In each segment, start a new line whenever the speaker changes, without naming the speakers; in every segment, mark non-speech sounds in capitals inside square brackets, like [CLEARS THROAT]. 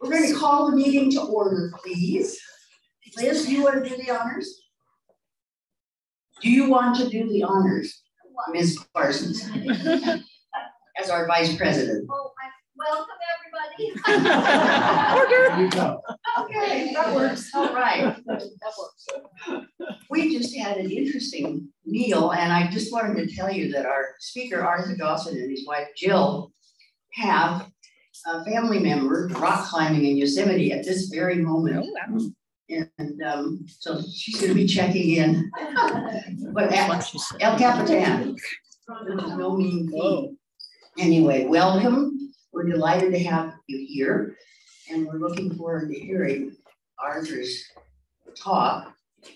We're going to call the meeting to order, please. Liz, do you want to do the honors? Do you want to do the honors, Ms. Parsons, [LAUGHS] as our vice president?
Oh, welcome everybody. [LAUGHS]
order. Okay, that works. All right. That works. We just had an interesting meal, and I just wanted to tell you that our speaker, Arthur Dawson, and his wife, Jill, have a family member rock climbing in Yosemite at this very moment. Oh, and um, so she's going to be checking in. [LAUGHS] but at El Capitan, no mean feat. Anyway, welcome. We're delighted to have you here, and we're looking forward to hearing Arthur's talk.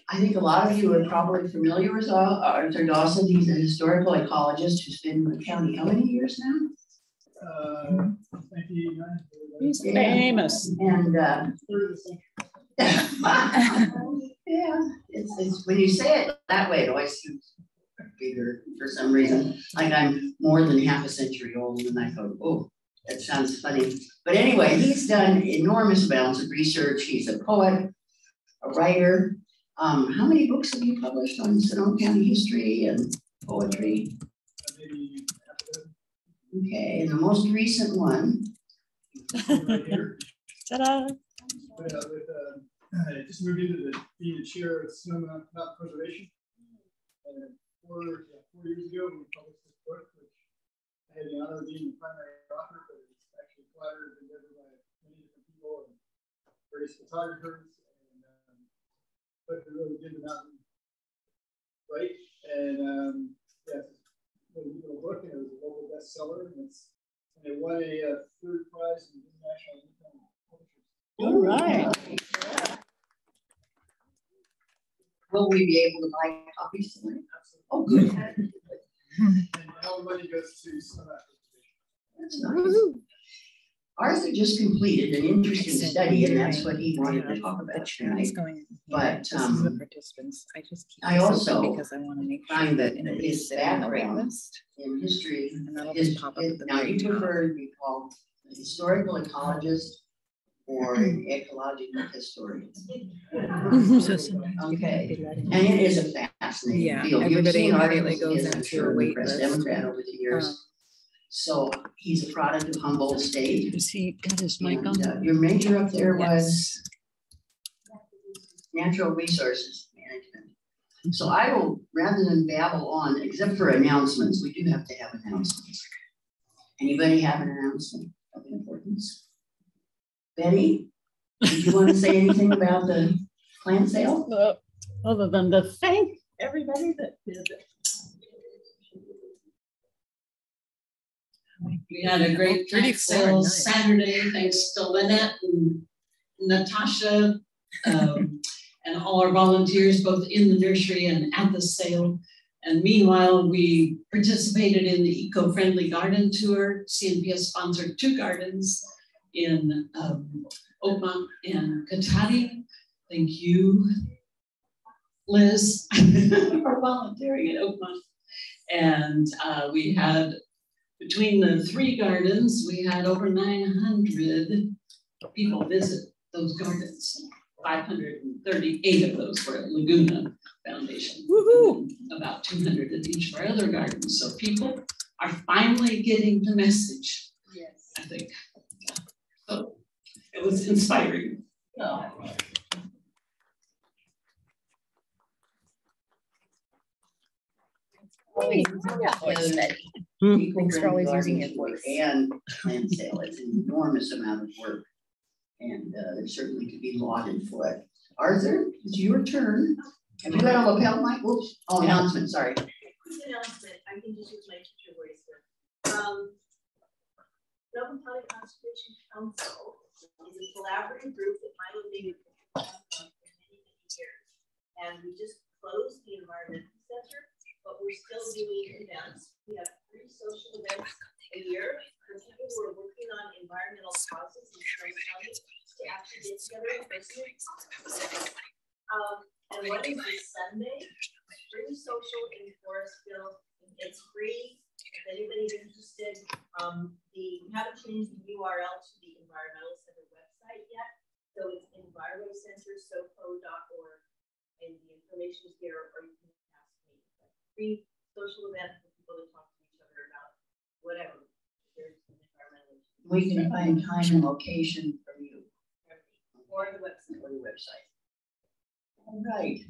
I think a lot of you are probably familiar with Arthur Dawson. He's a historical ecologist who's been in the county how many years now? Uh,
He's famous.
And uh, yeah, it's, it's when you say it that way, it always seems bigger for some reason. Like I'm more than half a century old, and I thought, oh, that sounds funny. But anyway, he's done enormous amounts of research. He's a poet, a writer. Um, how many books have you published on Sonoma County history and poetry? Okay, and the most recent one.
right [LAUGHS] Ta-da!
With, uh, with uh, just moved into the being the chair of Sonoma Mountain Preservation. And four, yeah, four years ago, we published this book, which I had the honor of being the primary author, but it's actually collaborated together by many different people and various photographers. And um, but we really did the mountain right. And um, yeah, it's a really book, and it was a local bestseller, and it's and it won a uh, third prize in the International Independent
all right. Will we be able to buy copies tonight? Oh, good. [LAUGHS]
and all the money goes to some
That's nice. Arthur just completed an interesting study, and that's what he wanted to talk about tonight. But um,
participants. I just
I also
because I want to make
find that his background in history is now you prefer to be called a historical ecologist or [CLEARS THROAT] an ecological historian. [LAUGHS] okay, and it is a fascinating
yeah,
field.
Everybody immediately goes into a wait list.
Democrat over the years. So he's a product of Humboldt State.
Has he got his mic on?
Uh, your major up there was natural resources management. So I will, rather than babble on, except for announcements, we do have to have announcements. Anybody have an announcement of importance? Betty, did you want to say anything about the plant sale? Uh,
other than to thank everybody that did We had a great plant sale Saturday, thanks to Lynette and Natasha um, [LAUGHS] and all our volunteers, both in the nursery and at the sale. And meanwhile, we participated in the eco-friendly garden tour. CNPS sponsored two gardens in um, Oakmont and Cotati. Thank you, Liz, [LAUGHS] for volunteering at Oakmont. And uh, we had, between the three gardens, we had over 900 people visit those gardens. 538 of those were at Laguna Foundation. About 200 at each of our other gardens. So people are finally getting the message. Yes. I think. So it was inspiring. Oh.
Thanks for always using your voice.
And land sale, it's an enormous amount of work. And uh, certainly could be lauded for it. Arthur, it's your turn. Have you got a lapel mic? Oops. Oh, announcement, sorry.
Quick announcement. I can just use my teacher voice here. Um, Nova County Conservation Council is a collaborative group that Milo David has for many, many years. And we just closed the Environmental Center, but we're still doing events. We have three social events a year for people who are working on environmental causes in County to actually get together in person. Um, and what is this Sunday, Spring Social in Forestville. It's free if anybody's interested, um, the, we haven't changed the URL to the environmental center website, yet. So it's envirocenter.sopo.org, and the information is there, or you can. Free social event for people to talk to each other about whatever. There's an environmental issue.
We can find time and location from you
Or the website.
or the website. All right.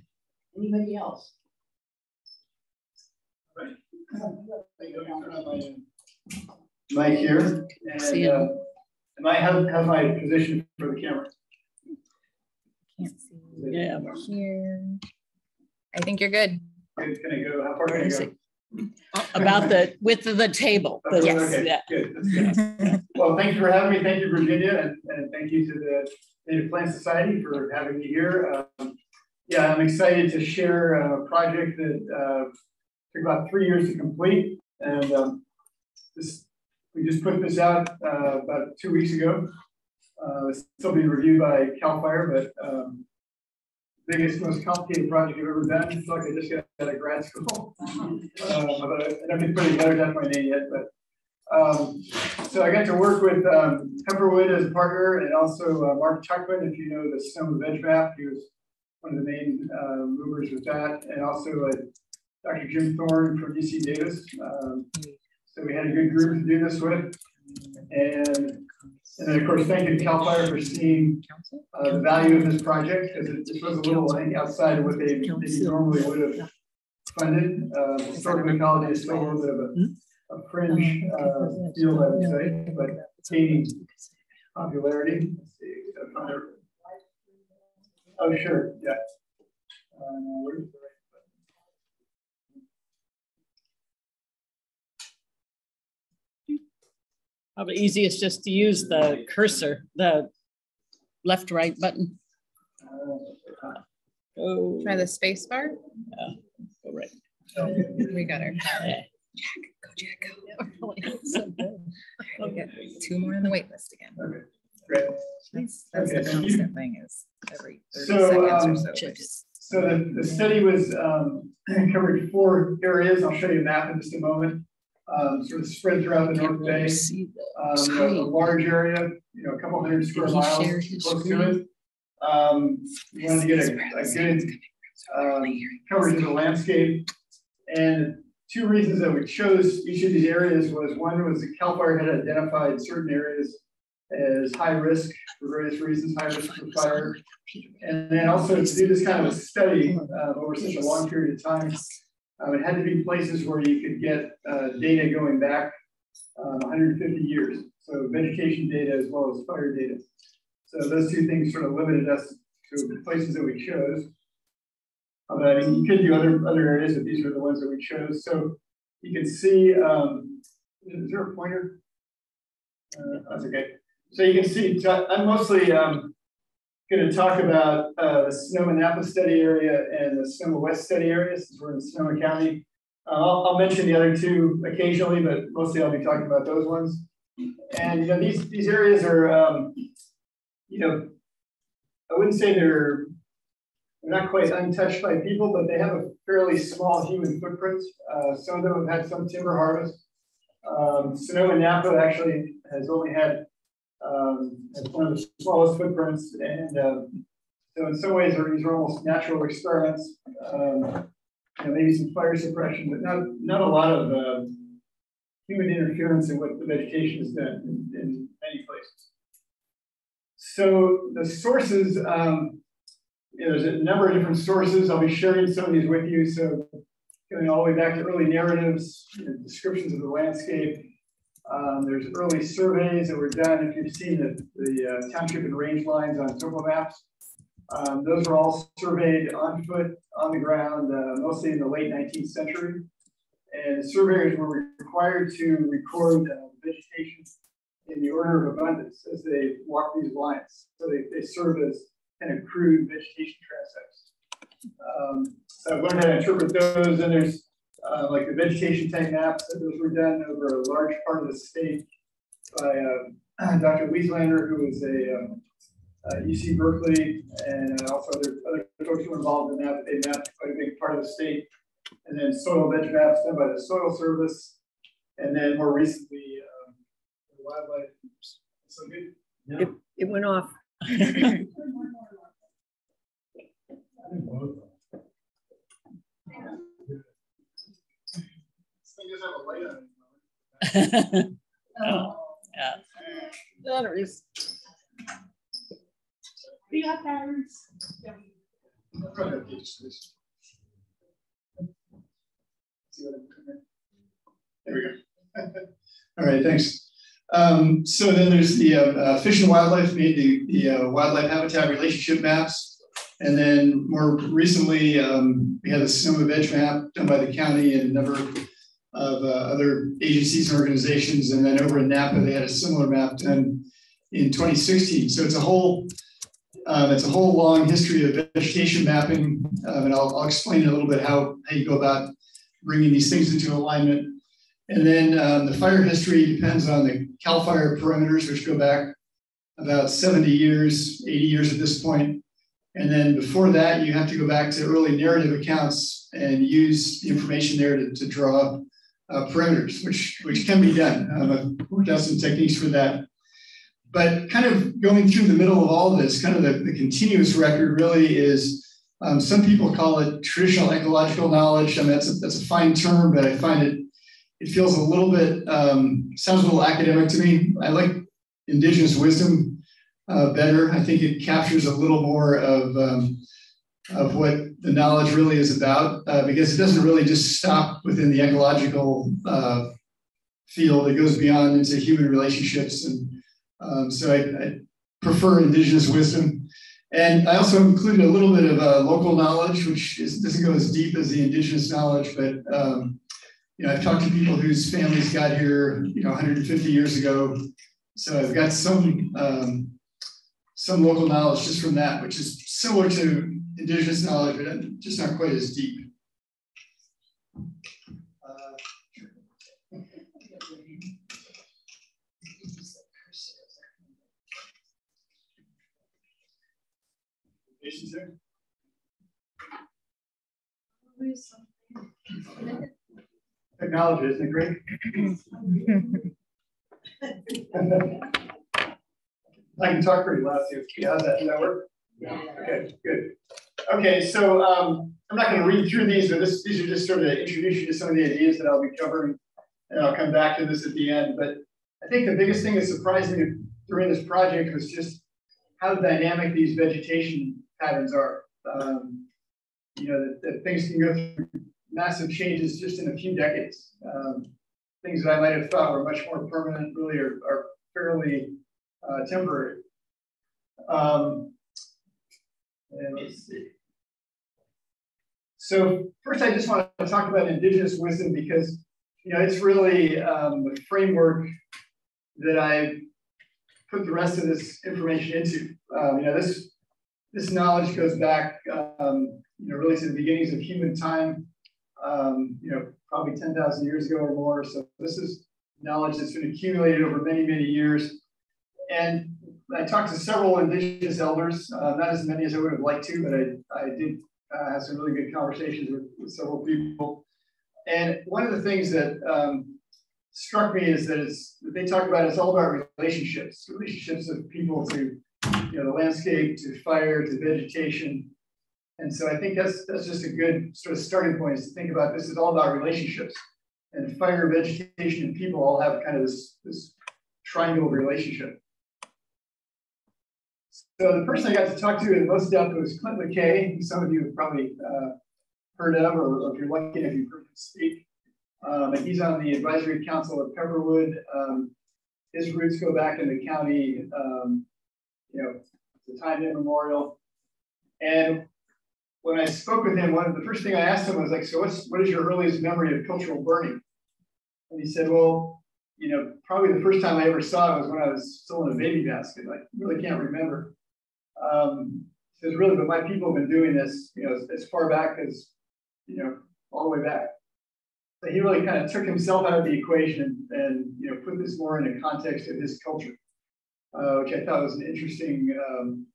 Anybody else?
Right. Thank you. Let me turn on my, uh, Mic here,
See
and,
it.
uh, am I, have, have my position for the camera?
Can't see
Yeah.
here. I think you're good.
Good, Can I go, how far can I go?
About the [LAUGHS] width of the table. the-
Yes.
Okay,
Yeah.
Good, that's good. [LAUGHS] Well, thank you for having me. Thank you, Virginia, and, and thank you to the Native Plant Society for having me here. Um, Yeah, I'm excited to share a project that uh, took about three years to complete. And um, this, we just put this out uh, about two weeks ago. Uh, It's still being reviewed by CAL FIRE, but um, biggest, most complicated project I've ever done. It's like I just got out of grad school. [LAUGHS] Um, but I haven't put together, that's my name yet, but um, so I got to work with um, Pepperwood as a partner and also uh, Mark Tukman, if you know the Sonoma Veg Map, he was one of the main uh, movers with that, and also uh, Dr. Jim Thorne from UC Davis. Um, so we had a good group to do this with. And, and of course, thank you to CAL FIRE for seeing uh, the value of this project, because it was a little think, outside of what they maybe normally would have funded. Uh, Historical ecology is still a little bit of a, a fringe uh, field, I would say, but gaining popularity. Let's see, if I find it. Oh, sure, yeah. Uh, where's the right button?
Probably easiest just to use the cursor, the left, right button.
Uh,
Go,
Try the space bar.
go right. [LAUGHS]
We got her.
Yeah.
Go, Jack, go. [LAUGHS] So good. We got Two more on the wait list again.
Okay, great.
That's, that's
Okay,
the constant thing is every thirty
So,
seconds
um,
or so.
Chips.
So the, the study was um, [CLEARS THROAT] covered four areas. I'll show you a map in just a moment. Um, sort of spread throughout the North Bay. Um, a- a large area, you know, a couple hundred square miles close to
screen?
it. Um, we wanted to get a, a good um, coverage of the landscape. And two reasons that we chose each of these areas was one was that CAL FIRE had identified certain areas as high risk for various reasons, high risk for fire. And then also to do this kind of a study uh, over such a long period of time, um, it had to be places where you could get uh, data going back um, 150 years. So vegetation data as well as fire data. So those two things sort of limited us to the places that we chose. I mean, you could do other other areas, but these were the ones that we chose. So you can see, um, is there a pointer? Uh, that's okay. So you can see, I'm mostly um, going to talk about uh, the Sonoma Napa study area and the Sonoma West study area, since we're in Sonoma County. Uh, I'll, I'll mention the other two occasionally, but mostly I'll be talking about those ones. And you know, these these areas are, um, you know, I wouldn't say they're they're not quite untouched by people, but they have a fairly small human footprint. Uh, some of them have had some timber harvest. Um, Sonoma Napa actually has only had um, has one of the smallest footprints, and um, so in some ways, these are almost natural experiments. Um, you know, maybe some fire suppression, but not not a lot of uh, human interference in what the vegetation has done in, in many places. So the sources, um, you know, there's a number of different sources. I'll be sharing some of these with you. So going all the way back to early narratives, you know, descriptions of the landscape. Um, there's early surveys that were done. If you've seen the, the uh, township and range lines on topo maps, um, those were all surveyed on foot, on the ground, uh, mostly in the late 19th century. And surveyors were required to record uh, vegetation in the order of abundance as they walk these lines. So they, they serve as kind of crude vegetation transects. Um, so I've learned how to interpret those, and there's uh, like the vegetation type maps, that those were done over a large part of the state by [CLEARS THROAT] uh, Dr. Wieslander, who is a um, uh, UC Berkeley, and uh, also other, other folks who were involved in that. They mapped quite a big part of the state. And then soil veg maps done by the Soil Service. And then more recently, um, the wildlife. So good.
It, it went off. [LAUGHS]
oh, yeah.
Do you have batteries?
There we go. All right, thanks. Um, so then there's the uh, uh, Fish and Wildlife made the, the uh, wildlife habitat relationship maps. And then more recently, um, we had the Sonoma Veg map done by the county and a number of uh, other agencies and organizations. And then over in Napa, they had a similar map done in 2016. So it's a whole um, it's a whole long history of vegetation mapping, um, and I'll, I'll, explain a little bit how, how you go about bringing these things into alignment. And then um, the fire history depends on the CAL FIRE perimeters, which go back about 70 years, 80 years at this point. And then before that, you have to go back to early narrative accounts and use the information there to, to draw uh, perimeters, which, which can be done. I've worked out some techniques for that. But kind of going through the middle of all of this, kind of the, the continuous record really is um, some people call it traditional ecological knowledge. I mean, that's a, that's a fine term, but I find it, it feels a little bit, um, sounds a little academic to me. I like indigenous wisdom uh, better. I think it captures a little more of, um, of what the knowledge really is about uh, because it doesn't really just stop within the ecological uh, field. It goes beyond into human relationships and um, so I, I, prefer indigenous wisdom. And I also included a little bit of uh, local knowledge, which is, doesn't go as deep as the indigenous knowledge, but um, you know, I've talked to people whose families got here, you know, 150 years ago. So I've got some um, some local knowledge just from that, which is similar to indigenous knowledge, but just not quite as deep. Patients there? Technology, isn't it great? [LAUGHS] I can talk pretty loud too. Yeah, that, does that work? Okay, good. Okay, so um, I'm not going to read through these, but this, these are just sort of to introduce you to some of the ideas that I'll be covering, and I'll come back to this at the end. But I think the biggest thing that surprised me during this project was just how dynamic these vegetation patterns are. Um, you know, that, that, things can go through massive changes just in a few decades. Um, things that I might have thought were much more permanent really are, are fairly uh, temporary. Um, and let's see. So first, I just want to talk about indigenous wisdom because you know it's really um, the framework that I put the rest of this information into. Um, you know, this this knowledge goes back, um, you know, really to the beginnings of human time, um, you know, probably 10,000 years ago or more. So this is knowledge that's been accumulated over many, many years. And I talked to several indigenous elders, uh, not as many as I would have liked to, but I, I did uh, have some really good conversations with, with, several people. And one of the things that um, struck me is that it's, they talk about it's all about relationships, relationships of people to you know, the landscape to fire to vegetation. And so I think that's that's just a good sort of starting point is to think about this is all about relationships. And fire, vegetation, and people all have kind of this, this triangle relationship. So the person I got to talk to in most depth was Clint McKay, who some of you have probably uh, heard of, or, if you're lucky you've heard him speak. Um, and he's on the advisory council of Pepperwood. Um, his roots go back in the county. Um, you know, the time immemorial. And when I spoke with him, one of the first thing I asked him was like, so what's what is your earliest memory of cultural burning? And he said, well, you know, probably the first time I ever saw it was when I was still in a baby basket. I really can't remember. Um, says really, but my people have been doing this, you know, as, as far back as, you know, all the way back. So he really kind of took himself out of the equation and, you know, put this more in the context of his culture uh, which I thought was an interesting, um,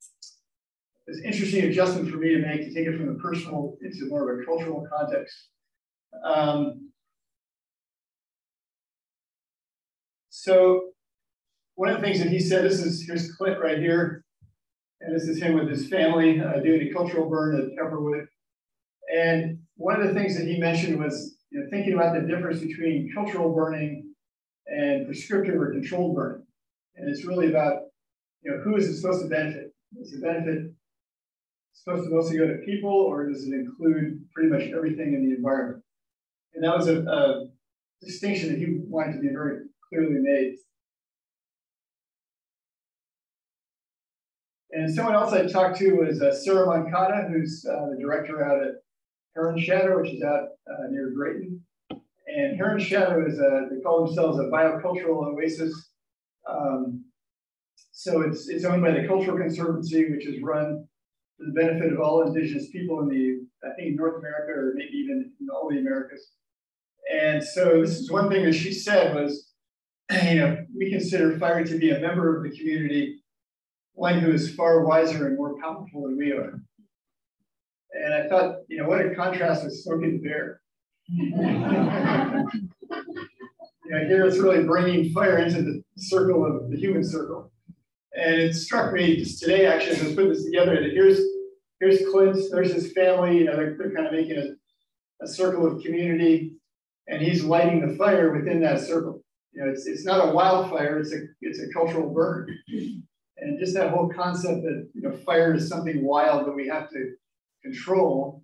an interesting adjustment for me to make to take it from the personal into more of a cultural context. Um, so one of the things that he said, this is here's Clint right here. And this is him with his family uh, doing a cultural burn at Pepperwood. And one of the things that he mentioned was you know, thinking about the difference between cultural burning and prescriptive or controlled burning. And it's really about, you know, who is it supposed to benefit? Is the benefit supposed to mostly go to people or does it include pretty much everything in the environment? And that was a, a distinction that he wanted to be very clearly made. And someone else I talked to was uh, Sarah Moncada, who's uh, the director out at Heron Shadow, which is out uh, near Drayton. And Heron Shadow is a, they call themselves a biocultural oasis. Um, so it's, it's owned by the Cultural Conservancy, which is run for the benefit of all indigenous people in the, I think North America or maybe even in all the Americas. And so this is one thing that she said was, [CLEARS THROAT] you know, we consider fire to be a member of the community, one who is far wiser and more powerful than we are. And I thought, you know, what a contrast with Smokey the Bear. [LAUGHS] you know, here it's really bringing fire into the circle of the human circle. And it struck me just today, actually, as I was putting this together, that here's here's Clint, there's his family, you know, they're, they're kind of making a, a circle of community, and he's lighting the fire within that circle. You know, it's, it's not a wildfire, it's a it's a cultural burn. And just that whole concept that you know fire is something wild that we have to control,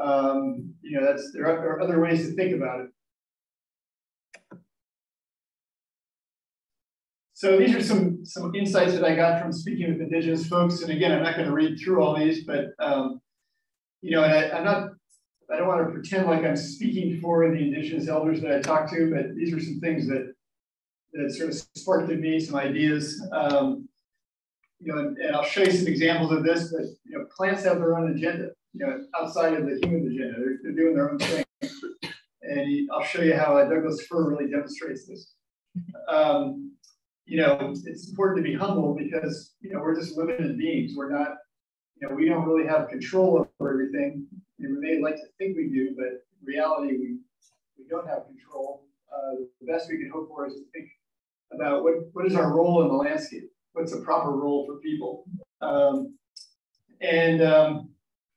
um, you know, that's there are, there are other ways to think about it. So these are some some insights that I got from speaking with indigenous folks. And again, I'm not going to read through all these, but um, you know, I, I'm not. I don't want to pretend like I'm speaking for the indigenous elders that I talked to, but these are some things that that sort of sparked in me some ideas. Um, you know, and, and, I'll show you some examples of this. But you know, plants have their own agenda. You know, outside of the human agenda, they're, they're doing their own thing. And I'll show you how Douglas fir really demonstrates this. Um, you know, it's important to be humble because you know we're just limited beings. We're not, you know, we don't really have control over everything. And we may like to think we do, but reality, we we don't have control. Uh, the best we can hope for is to think about what what is our role in the landscape what's the proper role for people. Um, and, um,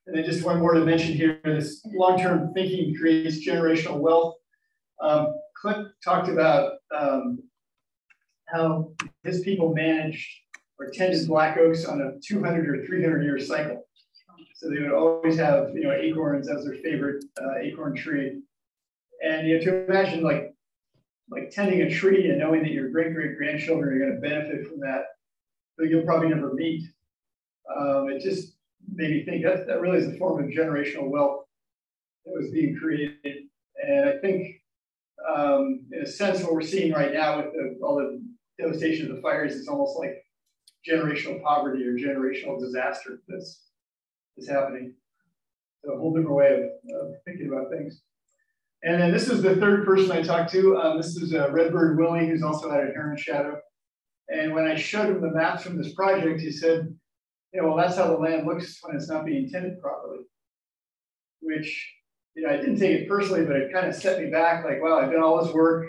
and then just one more to mention here, this long-term thinking creates generational wealth. Um, Clint talked about um, how his people managed or tended black oaks on a 200 or 300 year cycle. So they would always have, you know, acorns as their favorite uh, acorn tree. And you have to imagine like, like tending a tree and knowing that your great great grandchildren are going to benefit from that who you'll probably never meet. Um, it just made me think that that really is a form of generational wealth that was being created. And I think, um, in a sense, what we're seeing right now with the, all the devastation of the fires is almost like generational poverty or generational disaster that's, that's happening. So a whole different way of, of thinking about things. And then this is the third person I talked to. Um, this is uh, Redbird Willie, who's also out at Heron Shadow. And when I showed him the maps from this project, he said, you know, well, that's how the land looks when it's not being tended properly. Which, you know, I didn't take it personally, but it kind of set me back like, wow, I've done all this work,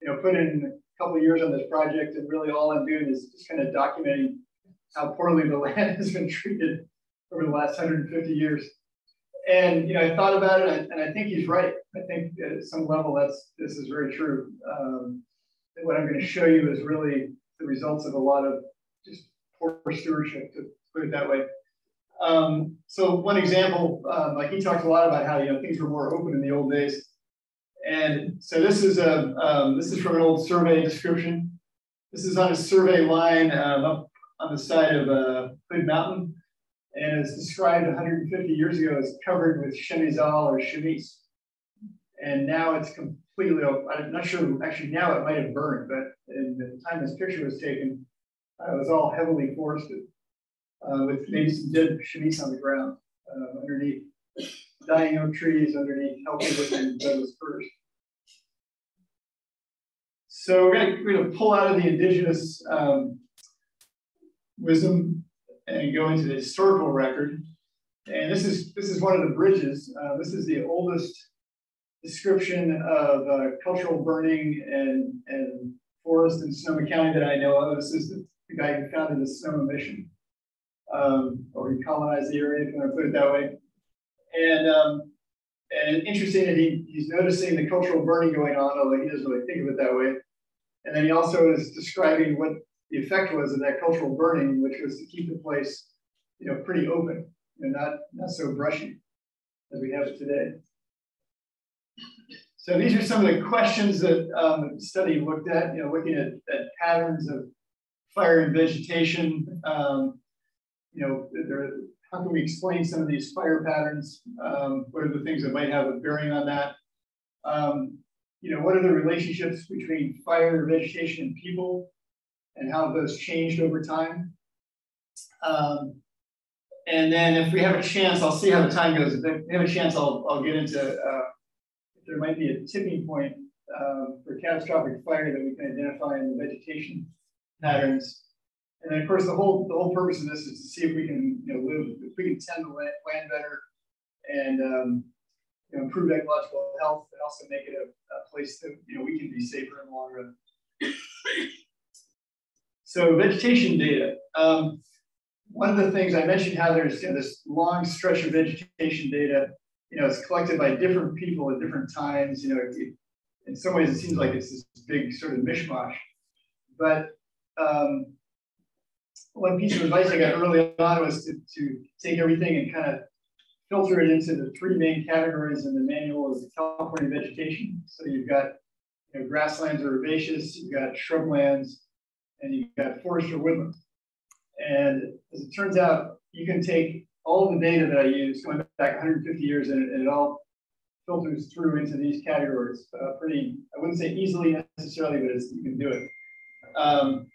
you know, put in a couple years on this project, and really all I'm doing is just kind of documenting how poorly the [LAUGHS] land has been treated over the last 150 years. And you know, I thought about it, and I think he's right. I think at some level, that's this is very true. Um, what I'm going to show you is really the results of a lot of just poor stewardship, to put it that way. Um, so one example, um, like he talked a lot about how you know things were more open in the old days, and so this is a um, this is from an old survey description. This is on a survey line um, up on the side of uh, Hood Mountain, and it's described 150 years ago as covered with chamizal or chamise, and now it's completely, I'm not sure, actually now it might have burned, but in the time this picture was taken, uh, it was all heavily forested uh, with maybe some dead chamise on the ground uh, underneath dying oak trees, underneath healthy looking Douglas firs. So we're gonna, we're gonna pull out of the indigenous um, wisdom and go into the historical record. And this is this is one of the bridges. Uh, this is the oldest description of uh, cultural burning and, and forest in Sonoma County that I know of. This is the, guy who founded the Sonoma Mission. um, or he colonized the area, if you want to put it that way. And um, and interesting that he, he's noticing the cultural burning going on, although he doesn't really think of it that way. And then he also is describing what the effect was of that cultural burning, which was to keep the place, you know, pretty open, and not not so brushy as we have it today. So these are some of the questions that um, the study looked at, you know, looking at, at patterns of fire and vegetation. Um, you know, there, how can we explain some of these fire patterns? Um, what are the things that might have a bearing on that? Um, you know, what are the relationships between fire, vegetation, and people, and how those changed over time? Um, and then if we have a chance, I'll see how the time goes. If we have a chance, I'll, I'll get into uh, there might be a tipping point uh, for catastrophic fire that we can identify in the vegetation patterns. And then of course the whole the whole purpose of this is to see if we can you know live if we can tend the land, land better and um, you know, improve ecological health and also make it a, a place that you know we can be safer in the long run. so vegetation data. Um, one of the things I mentioned how there's you know, this long stretch of vegetation data. You know, it's collected by different people at different times. You know, it, in some ways it seems like it's this big sort of mishmash, but um, one piece of advice I got early on was to, to take everything and kind of filter it into the three main categories in the manual is the California vegetation. So you've got you know, grasslands or herbaceous, you've got shrublands, and you've got forest or woodland. And as it turns out, you can take all the data that I use going back 150 years and it, and it all filters through into these categories. Uh, pretty, I wouldn't say easily necessarily, but you can do it. Um,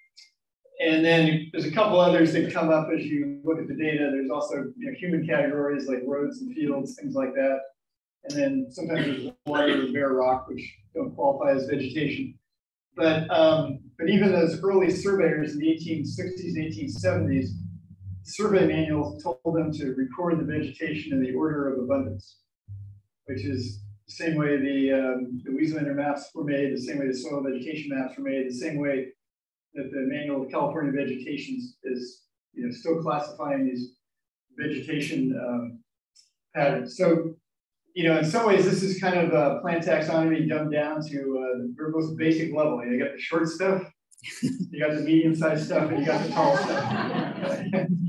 and then there's a couple others that come up as you look at the data. There's also you know, human categories like roads and fields, things like that. And then sometimes there's water or bare rock, which don't qualify as vegetation. But, um, but even those early surveyors in the 1860s and 1870s, survey manuals told them to record the vegetation in the order of abundance, which is the same way the, um, the Wieslander maps were made, the same way the soil vegetation maps were made, the same way that the manual of California vegetation is, you know, still classifying these vegetation um, patterns. So, you know, in some ways, this is kind of a plant taxonomy dumbed down to uh, the most basic level. You got the short stuff, you got the medium-sized stuff, and you got the tall stuff. [LAUGHS]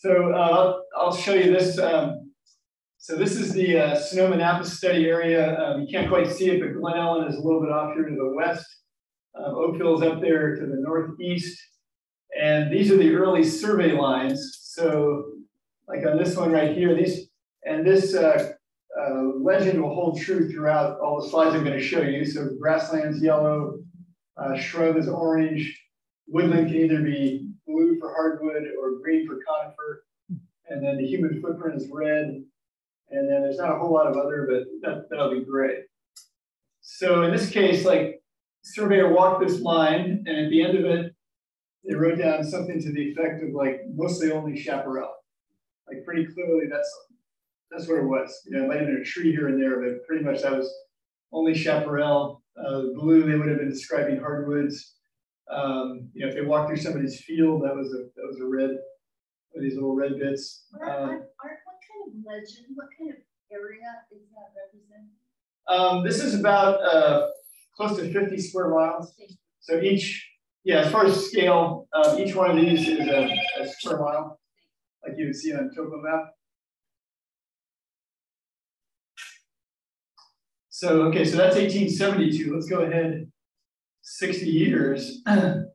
so uh, I'll show you this. Um, so this is the uh, Sonoma-Napa study area. Um, you can't quite see it, but Glen Ellen is a little bit off here to the west. Um, Oakville is up there to the northeast. And these are the early survey lines. So like on this one right here, these and this uh, uh, legend will hold true throughout all the slides I'm going to show you. So grasslands yellow, uh, shrub is orange, woodland can either be blue for hardwood or green for conifer, and then the human footprint is red, and then there's not a whole lot of other, but that, that'll be great. So in this case, like surveyor walked this line, and at the end of it, they wrote down something to the effect of like mostly only chaparral. Like pretty clearly, that's that's what it was. You know, it might have been a tree here and there, but pretty much that was only chaparral. Uh, blue, they would have been describing hardwoods. Um, you know, if they walked through somebody's field, that was a that was a red, these little red bits. What, Um,
of legend, what kind of area is that representing?
Um, this is about uh, close to 50 square miles. So each, yeah, as far as scale, uh, each one of these is a, a square mile, like you would see on a topo map. So, okay, so that's 1872. Let's go ahead 60 years. [CLEARS THROAT] and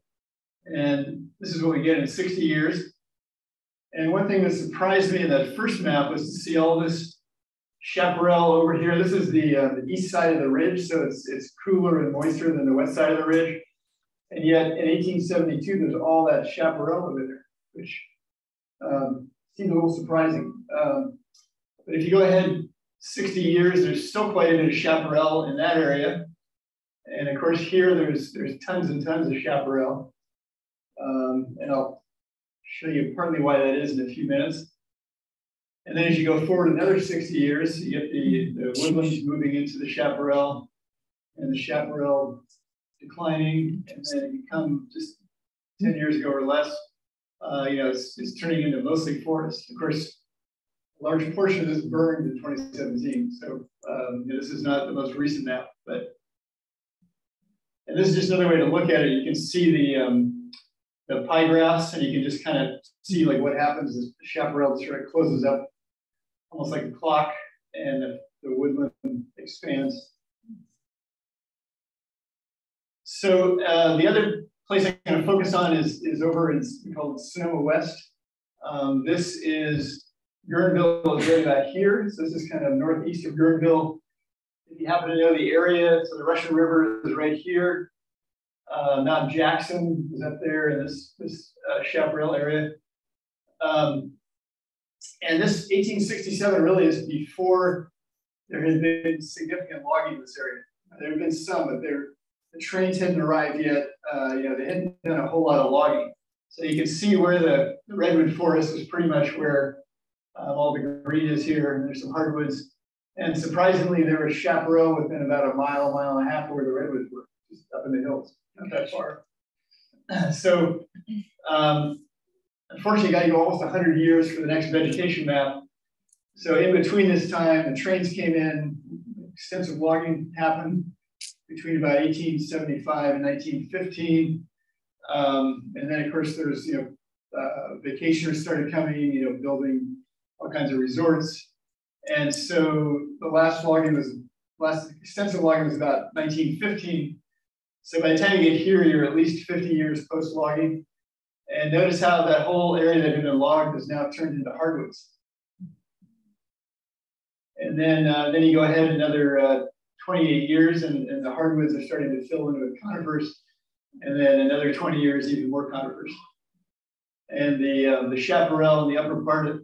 this is what we get in 60 years. And one thing that surprised me in that first map was to see all this chaparral over here. This is the, uh, the east side of the ridge, so it's, it's cooler and moister than the west side of the ridge. And yet in 1872, there's all that chaparral over there, which um, a little surprising. Um, but if you go ahead 60 years, there's still quite a bit of chaparral in that area. And of course, here there's there's tons and tons of chaparral. Um, and I'll show you partly why that is in a few minutes. And then as you go forward another 60 years, you get the, the woodlands moving into the chaparral, and the chaparral declining, and then you come just 10 years ago or less, uh, you know, it's, it's turning into mostly forest. Of course, a large portion of this burned in 2017. So um, this is not the most recent map, but and this is just another way to look at it. You can see the um, the pie graphs, and you can just kind of see like what happens the chaparral sort of closes up, almost like a clock, and the, the woodland expands. So uh, the other place I'm going to focus on is, is over in called Sonoma West. Um, this is Guerneville is right about here. So this is kind of northeast of Guerneville. If you happen to know the area, so the Russian River is right here. Uh, Mount Jackson is up there in this, this uh, chaparral area. Um, and this 1867 really is before there had been significant logging in this area. There have been some, but the trains hadn't arrived yet. Uh, you know, they hadn't done a whole lot of logging. So you can see where the, the redwood forest is pretty much where um, all the green is here, and there's some hardwoods. And surprisingly, there was chaparral within about a mile, mile and a half where the redwoods were, just up in the hills, not that far. [CLEARS THROAT] So, um, unfortunately, got to go almost 100 years for the next vegetation map. So, in between this time, the trains came in, extensive logging happened between about 1875 and 1915. Um, and then, of course, there's, you know, uh, vacationers started coming, you know, building all kinds of resorts. And so the last logging was, last extensive logging was about 1915. So by the time you get here, you're at least 50 years post logging. And notice how that whole area that had been logged is now turned into hardwoods. And then, uh, then you go ahead another uh, 28 years and, and the hardwoods are starting to fill in with conifers. And then another 20 years, even more conifers. And the, uh, the chaparral in the upper part of,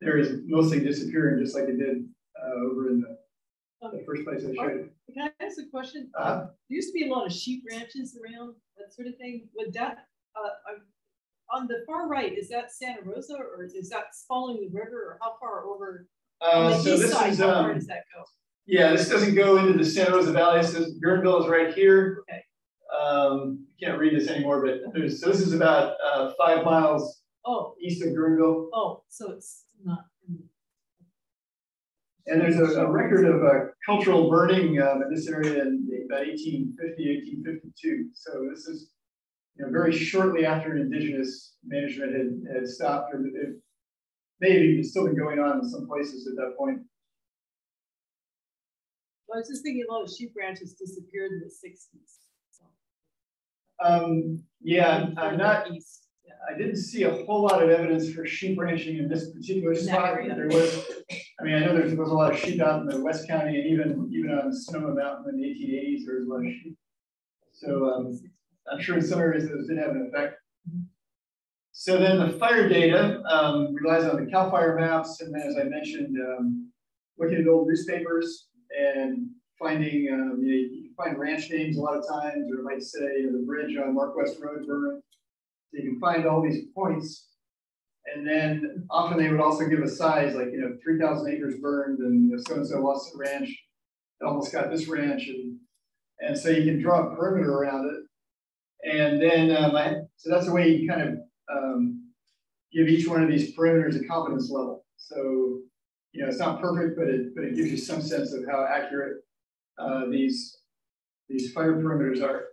there is mostly disappearing just like it did uh, over in the, the, first place I showed you.
Can I ask a question?
Uh,
there used to be a lot of sheep ranches around, that sort of thing. Would that, uh, on the far right, is that Santa Rosa or is that following the river or how far over? on the
Uh, so
east
this
side,
is,
how far
um,
does that go?
yeah, this doesn't go into the Santa Rosa Valley. This is, Guerneville is right here.
Okay.
Um, can't read this anymore, but so this is about uh, five miles
Oh,
east of Guerneville.
oh, so it's not.
And there's a, a record of uh, cultural burning um, in this area in about 1850, 1852. So this is you know, very shortly after indigenous management had, had stopped, or it may have even still been going on in some places at that point.
Well, I was just thinking a lot of sheep ranches disappeared in the sixties.
Um, yeah, I'm not,
East.
I didn't see a whole lot of evidence for sheep ranching in this particular spot. There was, I mean, I know there was a lot of sheep out in the West County and even, even on Sonoma Mountain in the eighteen eighties, there was a lot of sheep. So, um, I'm sure in some areas those did have an effect. So then the fire data um, relies on the CAL FIRE maps, and then as I mentioned, um, looking at old newspapers and finding, um, you, know, you can find ranch names a lot of times, or it might say you know, the bridge on Mark West Road burned. So you can find all these points. And then often they would also give a size, like, you know, 3,000 acres burned and so-and-so lost a ranch, it almost got this ranch. And, and so you can draw a perimeter around it. And then, um, I, so that's the way you kind of um, give each one of these perimeters a confidence level. So, you know, it's not perfect, but it, but it gives you some sense of how accurate uh, these, these fire perimeters are.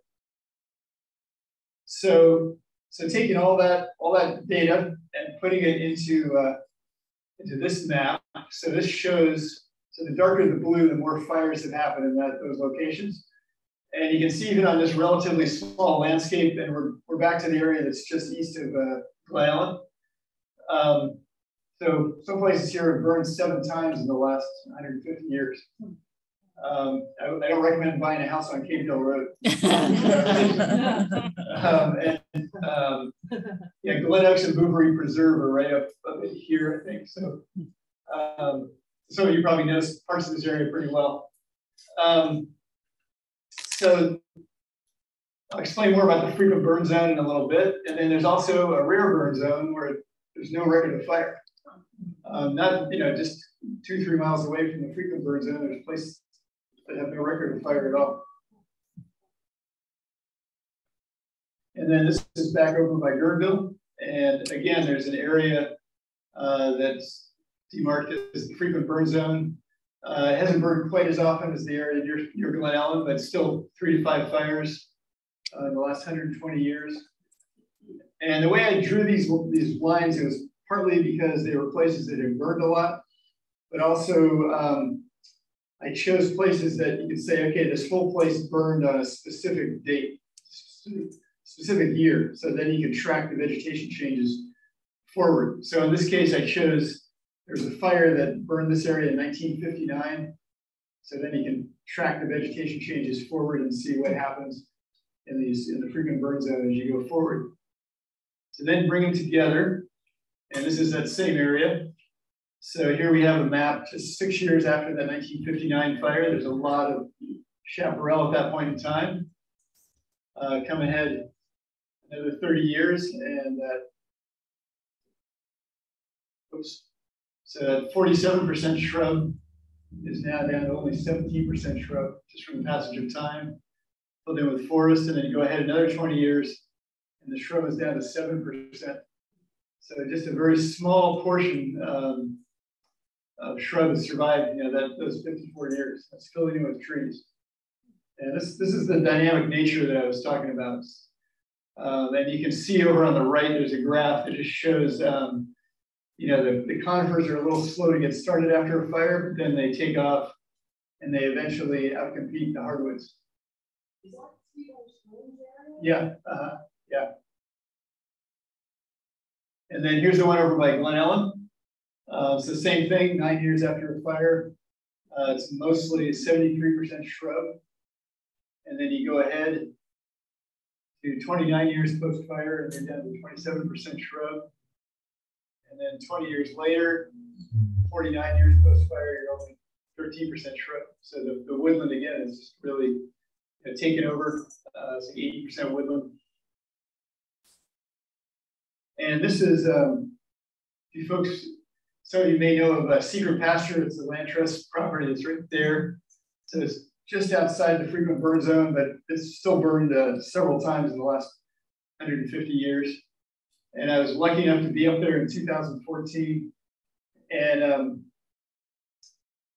So, so taking all that, all that data and putting it into, uh, into this map. So this shows, so the darker the blue, the more fires have happened in that, those locations. And you can see even on this relatively small landscape, and we're, we're back to the area that's just east of uh, Glen. Um, so some places here have burned seven times in the last 150 years. Um, I, I don't recommend buying a house on Cavedale Road. [LAUGHS] [LAUGHS] um, and um, yeah, Glen Oaks and Bouverie Preserve are right up, up here, I think. So um, some of you probably know parts of this area pretty well. Um, so I'll explain more about the frequent burn zone in a little bit. And then there's also a rare burn zone where there's no record of fire. Um, not, you know, just two, three miles away from the frequent burn zone, there's places have no record of fire at all. And then this is back over by Guerneville. And again, there's an area uh, that's demarked as the frequent burn zone. Uh, it hasn't burned quite as often as the area near, near Glen Ellen, but still three to five fires uh, in the last 120 years. And the way I drew these, these lines, it was partly because they were places that had burned a lot, but also um, I chose places that you could say, okay, this whole place burned on a specific date, specific year. So then you can track the vegetation changes forward. So in this case, I chose, there's a fire that burned this area in 1959. So then you can track the vegetation changes forward and see what happens in these in the frequent burn zone as you go forward. So then bring them together. And this is that same area. So here we have a map just six years after that 1959 fire. There's a lot of chaparral at that point in time. Uh, come ahead another 30 years and uh, oops. So 47% shrub is now down to only 17% shrub just from the passage of time. Filled in with forest and then you go ahead another 20 years and the shrub is down to 7%. So just a very small portion um, of shrub has survived, you know, that those 54 years. That's filling in with trees. And this, this is the dynamic nature that I was talking about. Um, and you can see over on the right, there's a graph that just shows, um, you know, the, the conifers are a little slow to get started after a fire, but then they take off and they eventually outcompete the hardwoods. Yeah, uh yeah. And then here's the one over by Glen Ellen. Uh, it's the same thing, nine years after a fire. Uh, it's mostly 73% shrub. And then you go ahead to 29 years post-fire and you're down to 27% shrub. And then 20 years later, 49 years post-fire, you're only 13% shrub. So the, the woodland again is just really you know, taken over. Uh, it's 80% woodland. And this is, um, you folks, some of you may know of a secret pasture. It's the land trust property that's right there. So it's just outside the frequent burn zone, but it's still burned uh, several times in the last 150 years. And I was lucky enough to be up there in 2014. And um,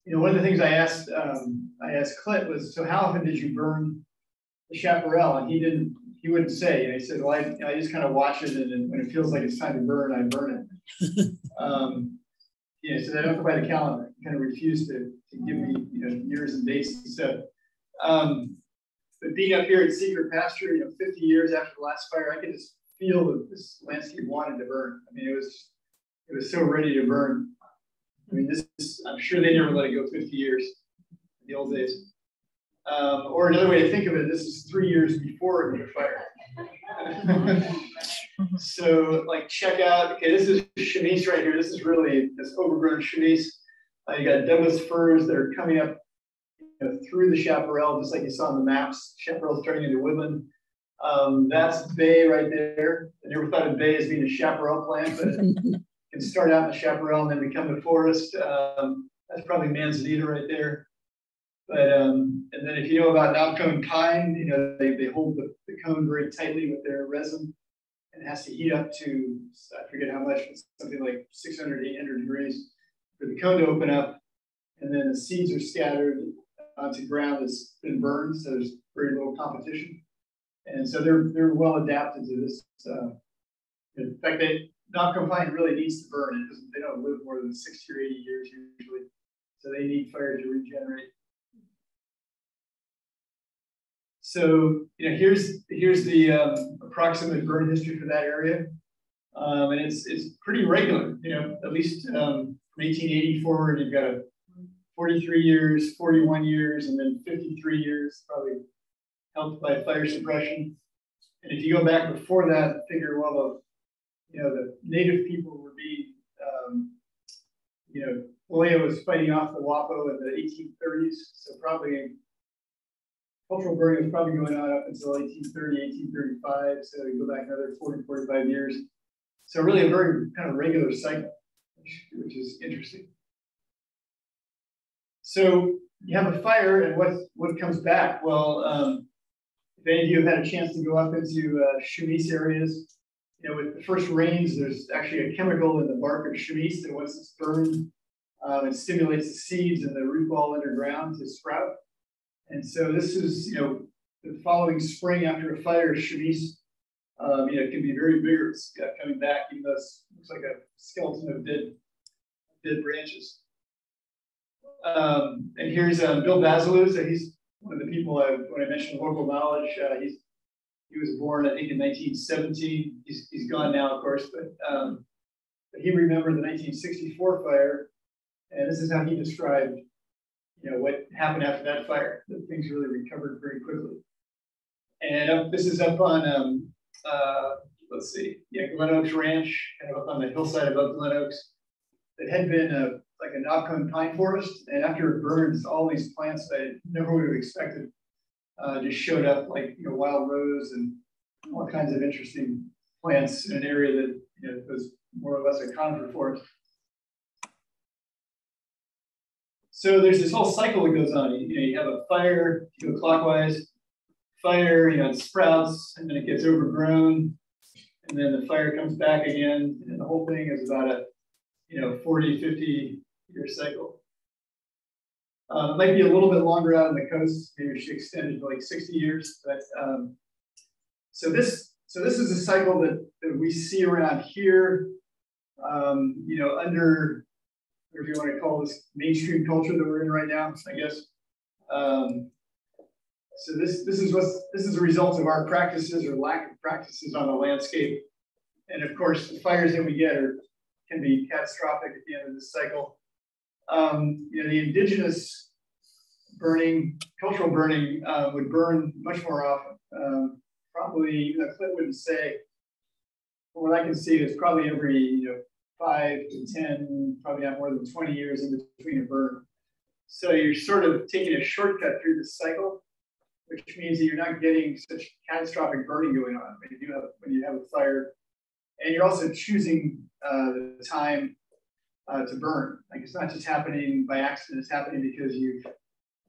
you know, one of the things I asked um, I asked Clint was, so how often did you burn the chaparral? And he didn't he wouldn't say. And he said, well, I, I just kind of watch it, and, when it feels like it's time to burn, I burn it. [LAUGHS] um, know, so I don't go by the calendar. Kind of refused to, to give me, you know, years and dates and. Um, but being up here at Secret Pasture, you know, 50 years after the last fire, I could just feel that this landscape wanted to burn. I mean, it was it was so ready to burn. I mean, this is, I'm sure they never let it go 50 years in the old days. Um, or another way to think of it, this is three years before the fire. [LAUGHS] so like check out, okay, this is chamise right here. This is really this overgrown chamise. Uh, you got Douglas firs that are coming up you know, through the chaparral, just like you saw on the maps. Chaparral is turning into woodland. Um, that's bay right there. I never thought of bay as being a chaparral plant, but it [LAUGHS] can start out in the chaparral and then become the forest. Um, that's probably manzanita right there. But um, and then if you know about knobcone pine, you know they, they hold the, the cone very tightly with their resin and it has to heat up to I forget how much, something like 600, 800 degrees for the cone to open up, and then the seeds are scattered onto ground that's been burned, so there's very little competition, and so they're they're well adapted to this. Uh, in fact, they pine really needs to burn. It doesn't, they don't live more than 60 or 80 years usually, so they need fire to regenerate. So you know, here's here's the um, approximate burn history for that area, um, and it's it's pretty regular. You know, at least um, from 1880 forward, you've got a 43 years, 41 years, and then 53 years, probably helped by fire suppression. And if you go back before that, figure well, the you know the native people were being, um, you know, William was fighting off the Wappo in the 1830s, so probably cultural burning was probably going on up until 1830, 1835. So you go back another 40, 45 years. So really a very kind of regular cycle, which, which is interesting. So you have a fire and what, what comes back? Well, um, if any of you have had a chance to go up into uh, chamise areas, you know, with the first rains, there's actually a chemical in the bark of chamise that once it's burned, um, it stimulates the seeds and the root ball underground to sprout. And so this is, you know, the following spring after a fire, chamise, um, you know, it can be very vigorous uh, coming back, even though it looks like a skeleton of dead, dead branches. Um, and here's uh, Bill Basilou. So he's one of the people I, when I mentioned local knowledge, uh, he's he was born, I think, in 1917. He's, he's gone now, of course, but, um, but he remembered the 1964 fire. And this is how he described, you know, what happened after that fire. Things really recovered very quickly. And up, this is up on, um, uh, let's see, yeah, Glen Oaks Ranch, kind of up on the hillside above Glen Oaks. It had been a, like a knobcone pine forest, and after it burns, all these plants that I never would have expected uh, just showed up like you know wild rose and all kinds of interesting plants in an area that you know, was more or less a conifer forest. So there's this whole cycle that goes on. You, you know, you have a fire, you go clockwise, fire, you know, it sprouts, and then it gets overgrown, and then the fire comes back again, and the whole thing is about a, you know, 40, 50 year cycle. Uh, it might be a little bit longer out on the coast. Maybe she extended to like 60 years. But um, so this so this is a cycle that, that we see around here. Um, you know, under if you want to call this mainstream culture that we're in right now, I guess. Um, so this this is what this is a result of our practices or lack of practices on the landscape. And of course, the fires that we get are can be catastrophic at the end of this cycle um, you know, the indigenous burning, cultural burning uh, would burn much more often. Um, probably, you know, Clint would say, from what I can see, it's probably every, you know, five to 10, probably not more than 20 years in between a burn. So you're sort of taking a shortcut through the cycle, which means that you're not getting such catastrophic burning going on when you do have when you have a fire, and you're also choosing uh, the time uh, to burn. Like it's not just happening by accident; it's happening because you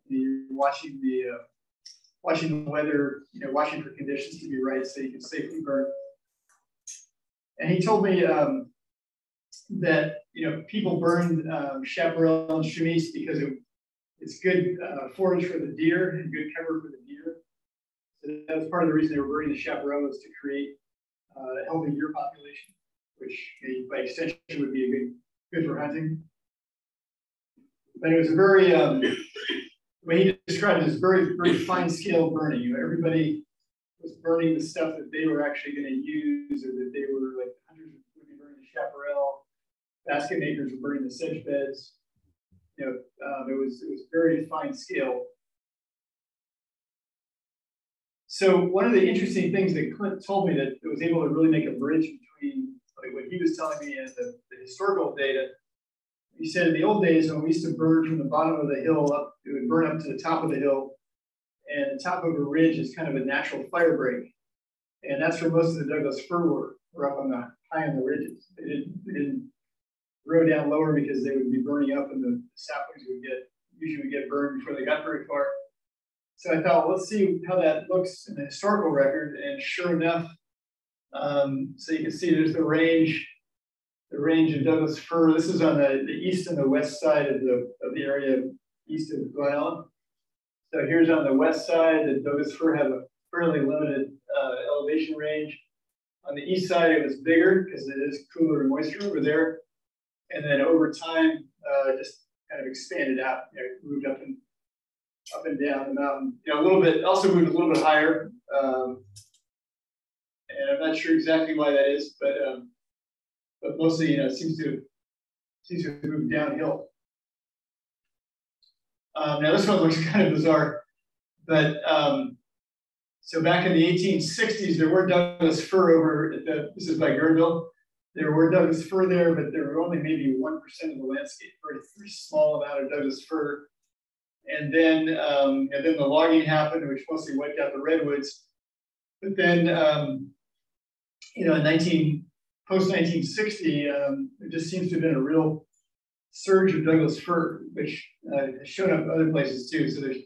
you're watching the uh, watching the weather, you know, watching for conditions to be right so you can safely burn. And he told me um, that you know people burn um, chaparral and chamise because it, it's good uh, forage for the deer and good cover for the deer. So that was part of the reason they were burning the chaparral was to create uh, a healthy deer population, which by extension would be good good for hunting. But it was a very, um, way he described it is very, very fine scale burning. You know, everybody was burning the stuff that they were actually going to use or that they were like hunters would be burning the chaparral, basket makers were burning the sedge beds. You know, um, it was it was very fine scale. So one of the interesting things that Clint told me that it was able to really make a bridge between like what he was telling me and the, the historical data, he said in the old days when we used to burn from the bottom of the hill up, it would burn up to the top of the hill. And the top of a ridge is kind of a natural fire break. And that's where most of the Douglas fir were, were up on the high on the ridges. They didn't, they didn't grow down lower because they would be burning up and the saplings would get usually would get burned before they got very far. So I thought, let's see how that looks in the historical record. And sure enough, um, so you can see there's the range, the range of Douglas fir. This is on the, the east and the west side of the, of the area east of Glen Ellen. So here's on the west side, the Douglas fir have a fairly limited uh, elevation range. On the east side, it was bigger because it is cooler and moisture over there. And then over time, uh, just kind of expanded out, you know, moved up and up and down the mountain. You know, a little bit, also moved a little bit higher. Um, and I'm not sure exactly why that is, but um, but mostly, you know, it seems to seems to move downhill. Um, now this one [LAUGHS] looks kind of bizarre, but um, so back in the 1860s, there were Douglas fir over at the, this is by Guerneville. There were Douglas fir there, but there were only maybe 1% of the landscape, very, very small amount of Douglas fir. And then, um, and then the logging happened, which mostly wiped out the redwoods. But then um, you know, in 19, post 1960, um, just seems to have been a real surge of Douglas fir, which uh, has shown up other places too. So it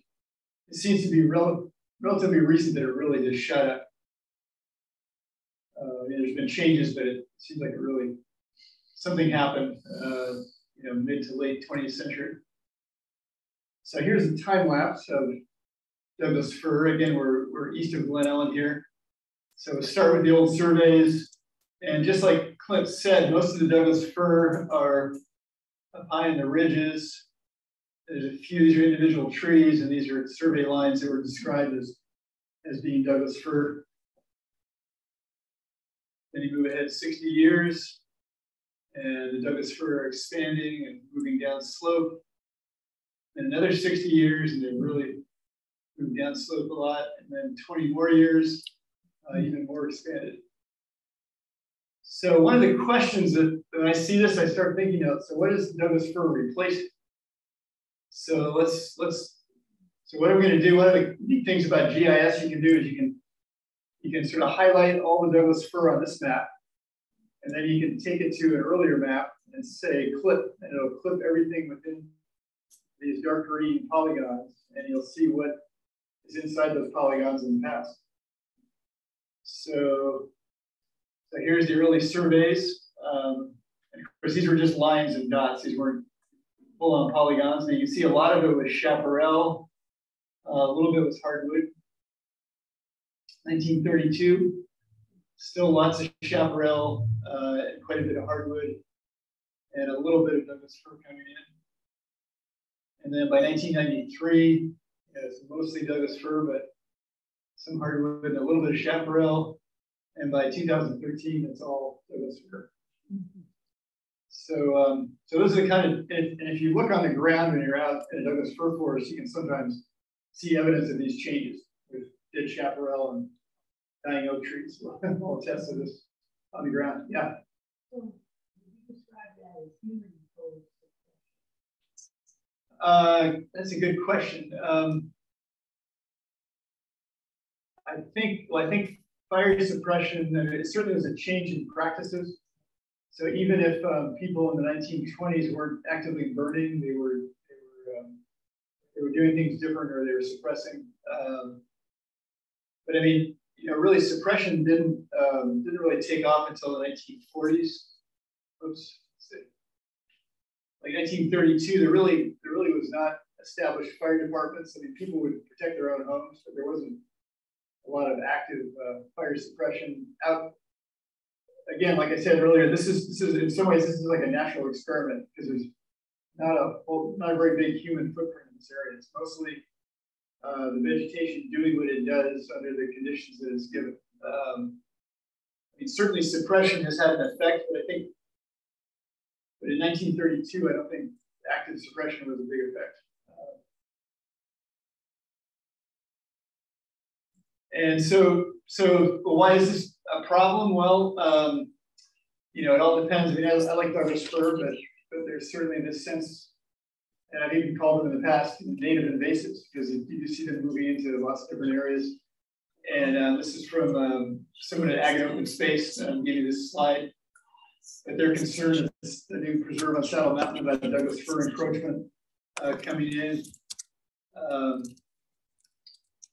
seems to be rel relatively recent that it really just shut up. There's been changes, but it seems like it really, something happened, uh, you know, mid to late 20th century. So here's a time lapse of Douglas fir. Again, we're, we're east of Glen Ellen here. So we'll start with the old surveys. And just like Clint said, most of the Douglas fir are up high in the ridges. There's a few, these are individual trees, and these are survey lines that were described as, as being Douglas fir. Then you move ahead 60 years, and the Douglas fir expanding and moving down slope. And another 60 years, and they've really moved down slope a lot. And then 20 more years, uh, even more expanded. So one of the questions that when I see this, I start thinking of, so what is Douglas fir replacing? So let's, let's, so what are we gonna do? One of the neat things about GIS you can do is you can, you can sort of highlight all the Douglas fir on this map. And then you can take it to an earlier map and say clip, and it'll clip everything within these dark green polygons, and you'll see what is inside those polygons in the past. So, so here's the early surveys. Um, and of course, these were just lines and dots. These weren't full-on polygons. And you can see a lot of it was chaparral, uh, a little bit was hardwood. 1932, still lots of chaparral, uh, quite a bit of hardwood, and a little bit of Douglas fir coming in. And then by 1993, it's mostly Douglas fir, but some hardwood and a little bit of chaparral. And by 2013, it's all Douglas fir. So, um, so those are the kind of, and, and if you look on the ground when you're out in a Douglas fir forest, you can sometimes see evidence of these changes dead chaparral and dying oak trees. [LAUGHS] we'll attest to this on the ground. Yeah. Uh, that's a good question. Um, I think, well, I think fire suppression, it certainly was a change in practices. So even if um, people in the 1920s weren't actively burning, they were they were um, they were doing things different or they were suppressing. Um, but I mean, you know, really suppression didn't um, didn't really take off until the 1940s. Oops, like 1932, there really there really was not established fire departments. I mean, people would protect their own homes, but there wasn't a lot of active uh, fire suppression out. Again, like I said earlier, this is this is in some ways this is like a natural experiment because there's not a well, not a very big human footprint in this area. It's mostly uh, the vegetation doing what it does under the conditions that it's given. Um, I mean, certainly suppression has had an effect, but I think, but in 1932, I don't think active suppression was a big effect. And so, so why is this a problem? Well, um, you know, it all depends. I mean, I, I like Douglas fir, but, but there's certainly this sense, and I've even called them in the past native invasives because you do see them moving into lots of different areas. And uh, this is from um, someone at Ag Open Space gave me this slide. But they're concerned that the new preserve on Saddle Mountain about the Douglas fir encroachment uh, coming in. Um,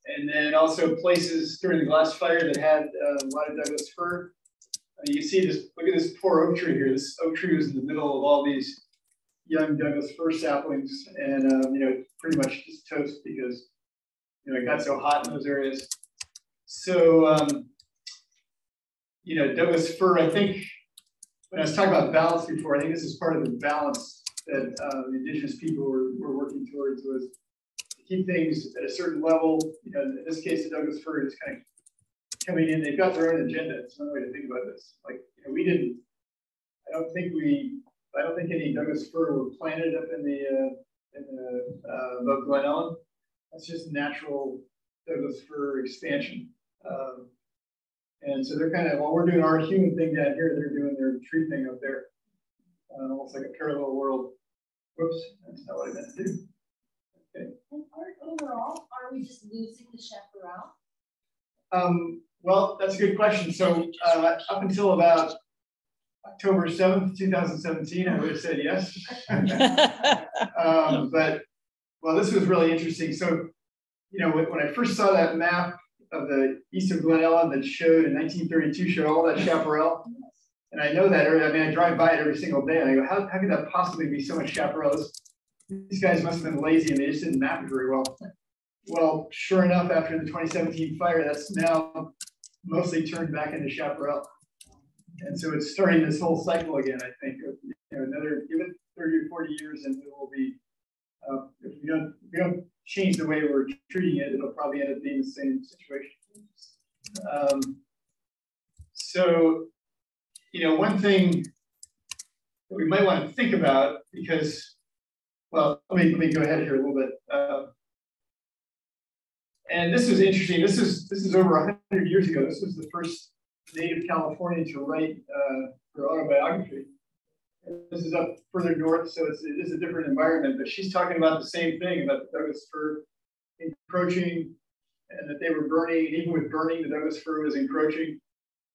and then also places during the glass fire that had uh, a lot of Douglas fir. Uh, you see this, look at this poor oak tree here. This oak tree was in the middle of all these young Douglas fir saplings and, um, you know, pretty much just toast because, you know, it got so hot in those areas. So, um, you know, Douglas fir, I think, when I was talking about balance before, I think this is part of the balance that uh, the indigenous people were, were working towards was to keep things at a certain level. You know, in this case, the Douglas fir is kind of coming in. They've got their own agenda. It's one way to think about this. Like, you know, we didn't. I don't think we. I don't think any Douglas fir were planted up in the uh, in the uh, above Glen Ellen. That's just natural Douglas fir expansion. Um, and so they're kind of while we're doing our human thing down here, they're doing their tree thing up there. Uh, almost like a parallel world. Whoops, that's not what I meant to do.
Okay. And Art, overall, are we just losing the chaparral?
Um, well, that's a good question. So uh, up until about October 7th, 2017, I would have said yes. [LAUGHS] um, but, well, this was really interesting. So you know, when, I first saw that map of the east of Glen Ellen that showed in 1932 showed all that chaparral, and I know that area. I mean, I drive by it every single day, and I go, how, how could that possibly be so much chaparral? These guys must have been lazy and they just didn't map it very well. Well, sure enough, after the 2017 fire, that's now mostly turned back into chaparral. And so it's starting this whole cycle again, I think, you know, another, give it 30 or 40 years and it will be, uh, if we don't, if we don't change the way we're treating it, it'll probably end up being the same situation. Um, so, you know, one thing that we might want to think about, because, well, let me, let me go ahead here a little bit. Uh, and this is interesting. This is this is over 100 years ago. This was the first native California to write uh, her autobiography. This is up further north, so it's, it is a different environment. But she's talking about the same thing about the Douglas fir encroaching, and that they were burning. And even with burning, the Douglas fir was encroaching.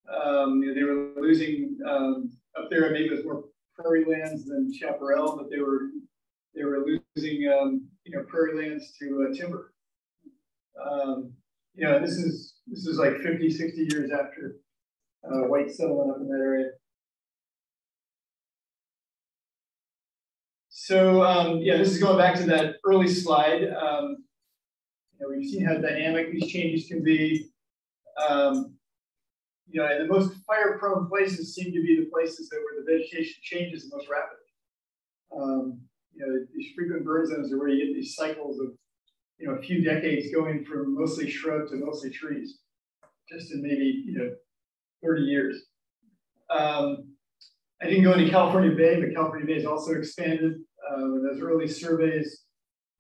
Um, you know, they were losing um, up there. Maybe it was more prairie lands than chaparral, but they were they were losing um, you know prairie lands to uh, timber um, you know, this is this is like 50, 60 years after uh, white settlement up in that area. So um, yeah, this is going back to that early slide. Um, you know, we've seen how dynamic these changes can be. Um, you know, and the most fire-prone places seem to be the places that where the vegetation changes most rapidly. Um, you know, these frequent burn zones are where you get these cycles of you know, a few decades going from mostly shrub to mostly trees, just in maybe, you know, 30 years. Um, I didn't go into California Bay, but California Bay has also expanded. Uh, in those early surveys,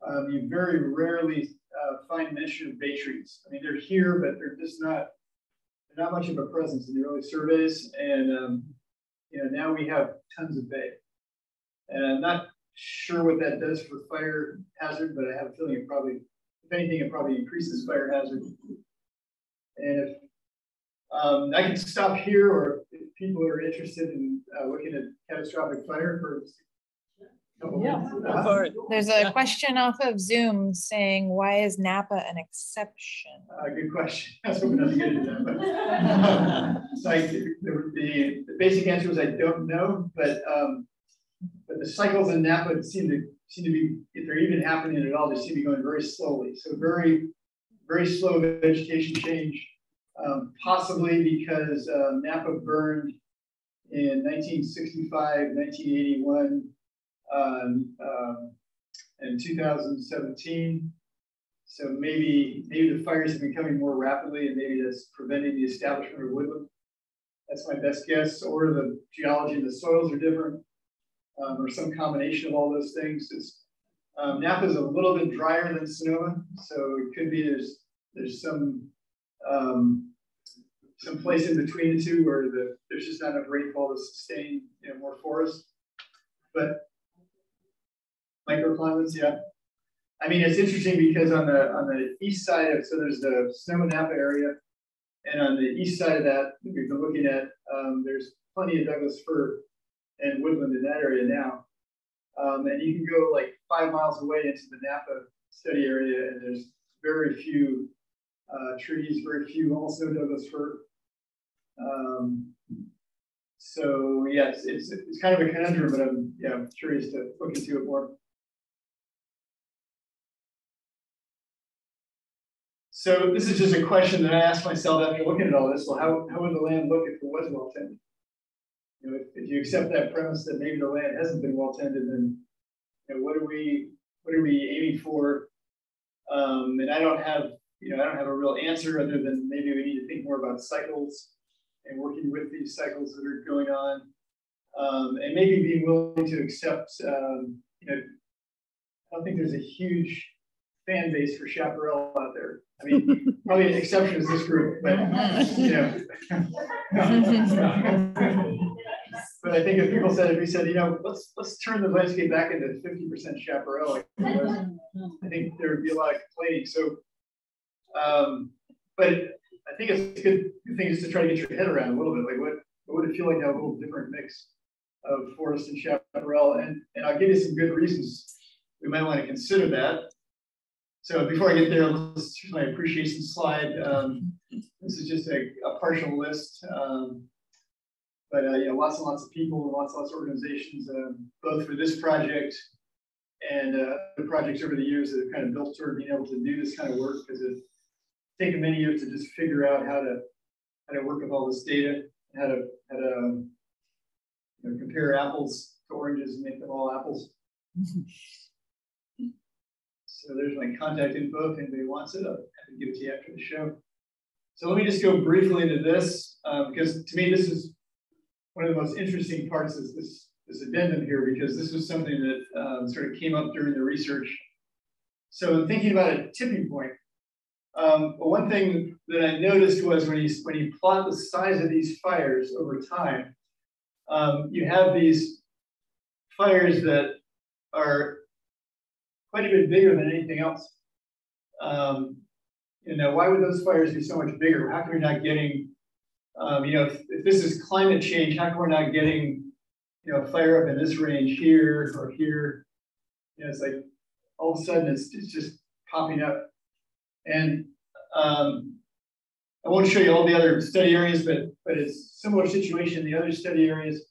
um, you very rarely uh, find mention of bay trees. I mean, they're here, but they're just not, they're not much of a presence in the early surveys. And, um, you know, now we have tons of bay. And I'm not sure what that does for fire hazard, but I have a feeling it probably, if anything, it probably increases fire hazard. And if um, I can stop here, or if people are interested in uh, looking at catastrophic fire for
yeah.
Uh,
There's a question off of Zoom saying, why is Napa an exception?
Uh, good question. That's what we're not get into that. But, so I, the, the, the, basic answer is I don't know, but um, but the cycles in Napa seem to seem to be, if they're even happening at all, they seem to be going very slowly. So very, very slow vegetation change, um, possibly because uh, Napa burned in 1965, 1981, um, um, and 2017. So maybe maybe the fires have been coming more rapidly, and maybe that's preventing the establishment of woodland. That's my best guess. Or the geology and the soils are different um, or some combination of all those things. Um, Napa is a little bit drier than Sonoma, so it could be there's there's some um, some place in between the two where the, there's just not enough rainfall to sustain you know more forest. But microclimates, yeah. I mean, it's interesting because on the on the east side of so there's the Sonoma Napa area, and on the east side of that we've been looking at um, there's plenty of Douglas fir and woodland in that area now. Um, and you can go like five miles away into the Napa study area, and there's very few uh, trees, very few, also Douglas fir. Um, so yes, it's, it's kind of a conundrum, but I'm yeah curious to look into it more. So this is just a question that I asked myself after looking at all this. Well, how, how would the land look if it was well tended? you know, if, if, you accept that premise that maybe the land hasn't been well tended, then you know, what are we what are we aiming for? Um, and I don't have you know I don't have a real answer other than maybe we need to think more about cycles and working with these cycles that are going on, um, and maybe being willing to accept. Um, you know, I don't think there's a huge fan base for chaparral out there. I mean, probably an exception is this group, but you know. [LAUGHS] but I think if people said, if we said, you know, let's let's turn the landscape back into 50% chaparral, I think there would be a lot of complaining. So, um, but I think it's a good, thing just to try to get your head around a little bit, like what, what would it feel like to have a little different mix of forest and chaparral? And, and I'll give you some good reasons we might want to consider that. so before I get there, let's here's my appreciation slide. Um, this is just a, a partial list. Um, but uh, yeah, lots and lots of people and lots and lots of organizations, um, both for this project and uh, the projects over the years that have kind of built toward being able to do this kind of work because it's taken many years to just figure out how to how to work with all this data, how to how to um, you know, compare apples to oranges and make them all apples. [LAUGHS] so there's my contact info if anybody wants it. I'll have to give it to you after the show. So let me just go briefly into this uh, because to me this is one of the most interesting parts is this this addendum here because this was something that um, sort of came up during the research. So thinking about a tipping point, um, but one thing that I noticed was when you when you plot the size of these fires over time, um, you have these fires that are quite a bit bigger than anything else. Um, you know, why would those fires be so much bigger? How come you're not getting, um, you know, if, if, this is climate change, how come we're not getting, you know, fire up in this range here or here? You know, it's like all of a sudden it's, it's just popping up. And um, I won't show you all the other study areas, but but it's similar situation in the other study areas,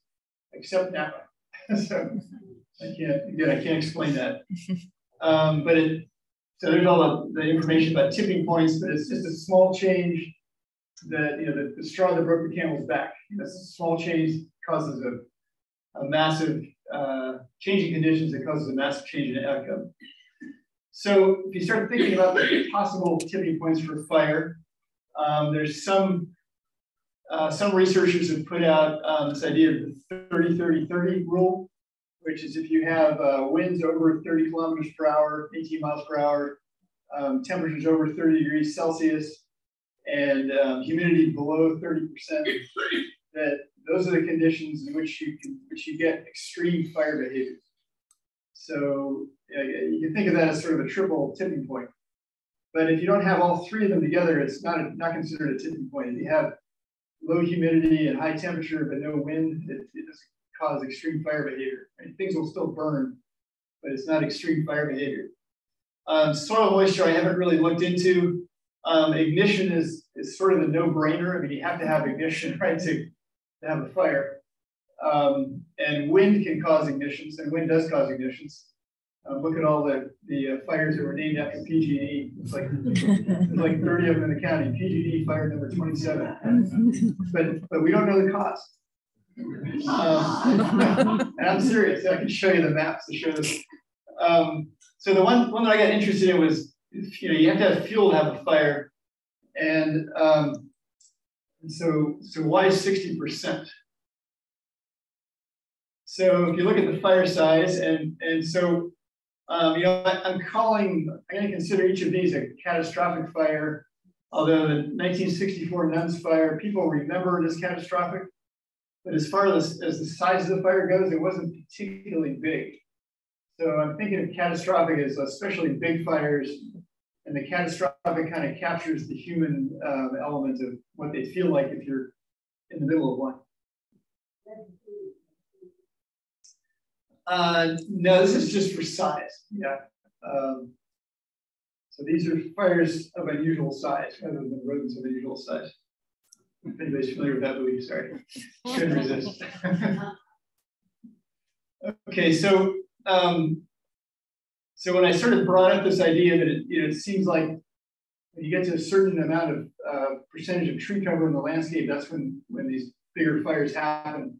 except Napa. [LAUGHS] so I can't again I can't explain that. [LAUGHS] Um, but it so there's all the, the, information about tipping points, but it's just a small change that you know the, the straw that broke the camel's back. You know, small change causes a, a massive uh, change in conditions that causes a massive change in outcome. So if you start thinking about the possible tipping points for fire, um, there's some uh, some researchers have put out um, this idea of the 30-30-30 rule, which is if you have uh, winds over 30 kilometers per hour, 18 miles per hour, um, temperatures over 30 degrees Celsius, and um, humidity below 30%, that those are the conditions in which you can which you get extreme fire behavior. So you can think of that as sort of a triple tipping point. But if you don't have all three of them together, it's not, a, not considered a tipping point. If you have low humidity and high temperature, but no wind, it, it doesn't cause extreme fire behavior. Right? Things will still burn, but it's not extreme fire behavior. Um, soil moisture, I haven't really looked into. Um, ignition is, is sort of a no-brainer. I mean, you have to have ignition, [LAUGHS] right, to, to have a fire. Um, and wind can cause ignitions, and wind does cause ignitions. Uh, look at all the, the uh, fires that were named after PG&E. It's like, like 30 of them in the county. PG&E fire number 27. But, but we don't know the cost. Um, and I'm serious. I can show you the maps to show this. Um, so the one, one that I got interested in was, you know, you have to have fuel to have a fire. And, um, so, so why 60%? So if you look at the fire size, and, and so um, you know, I, am calling, I'm going to consider each of these a catastrophic fire. Although the 1964 Nuns fire, people remember it as catastrophic. But as far as, as the size of the fire goes, it wasn't particularly big. So I'm thinking of catastrophic as especially big fires. And the catastrophic kind of captures the human um, element of what they feel like if you're in the middle of one. Uh, no, this is just for size. Yeah. Um, so these are fires of unusual size rather than rodents of unusual size. If anybody's familiar with that movie, sorry. Couldn't resist. [LAUGHS] okay, so um, so when I sort of brought up this idea that it, you know, it seems like when you get to a certain amount of uh, percentage of tree cover in the landscape, that's when when these bigger fires happen.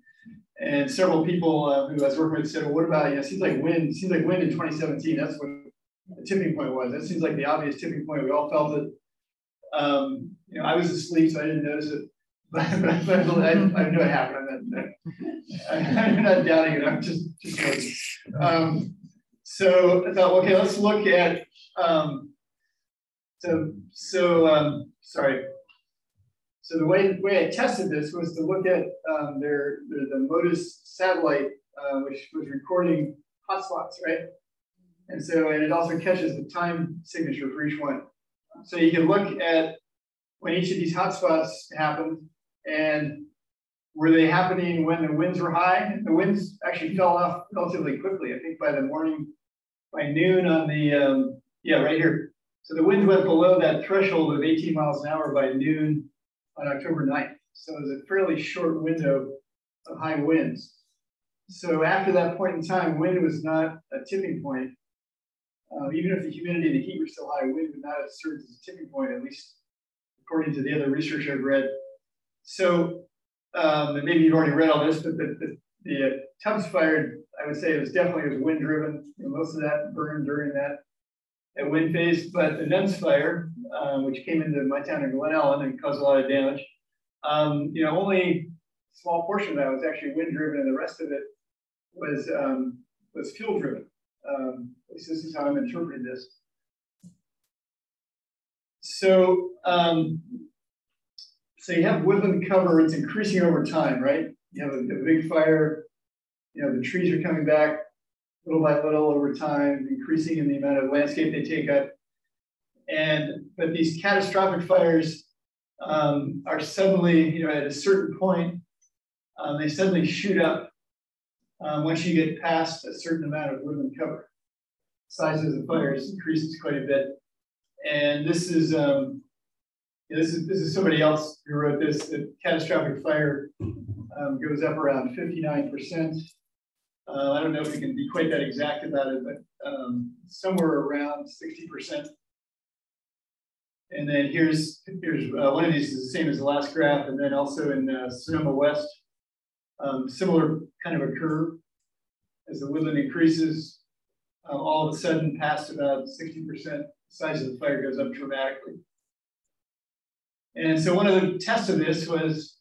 And several people uh, who I was working with said, well, what about, you know, it seems like wind, seems like wind in 2017, that's what the tipping point was. That seems like the obvious tipping point. We all felt it. Um, you know, I was asleep, so I didn't notice it. [LAUGHS] But, I, I knew it happened. I'm not, I'm not doubting it. I'm just, just. Um, so I thought, okay, let's look at, um, so, so um, sorry, so the way, way I tested this was to look at um, their, their, the MODIS satellite, uh, which was recording hotspots, right? And so, and it also catches the time signature for each one. So you can look at when each of these hotspots happened and were they happening when the winds were high? The winds actually fell off relatively quickly. I think by the morning, by noon on the, um, yeah, right here. So the winds went below that threshold of 18 miles an hour by noon on October 9th. So it was a fairly short window of high winds. So after that point in time, wind was not a tipping point. Uh, even if the humidity and the heat were still high, wind would not have served as a tipping point, at least according to the other research I've read. So um, maybe you've already read all this, but the, the, the uh, Tubbs fire, I would say it was definitely was wind driven. Most of that burned during that, that wind phase, but the Nuns fire, um, which came into my town in Glen Ellen and caused a lot of damage, um, you know, only a small portion of that was actually wind driven and the rest of it was, um, was fuel driven. Um, at least this is how I'm interpreting this. So um, so you have woodland cover, it's increasing over time, right? You have a, a, big fire, you know, the trees are coming back little by little over time, increasing in the amount of landscape they take up. And, but these catastrophic fires um, are suddenly, you know, at a certain point, um, they suddenly shoot up um, once you get past a certain amount of woodland cover. Size of the fires increases quite a bit. And this is, um, this is this is somebody else who wrote this. The catastrophic fire um, goes up around 59%. Uh, I don't know if we can be quite that exact about it, but um, somewhere around 60%. And then here's here's uh, one of these is the same as the last graph, and then also in uh, Sonoma West, um, similar kind of a curve. As the woodland increases, uh, all of a sudden, past about 60%, size of the fire goes up dramatically. And so one of the tests of this was,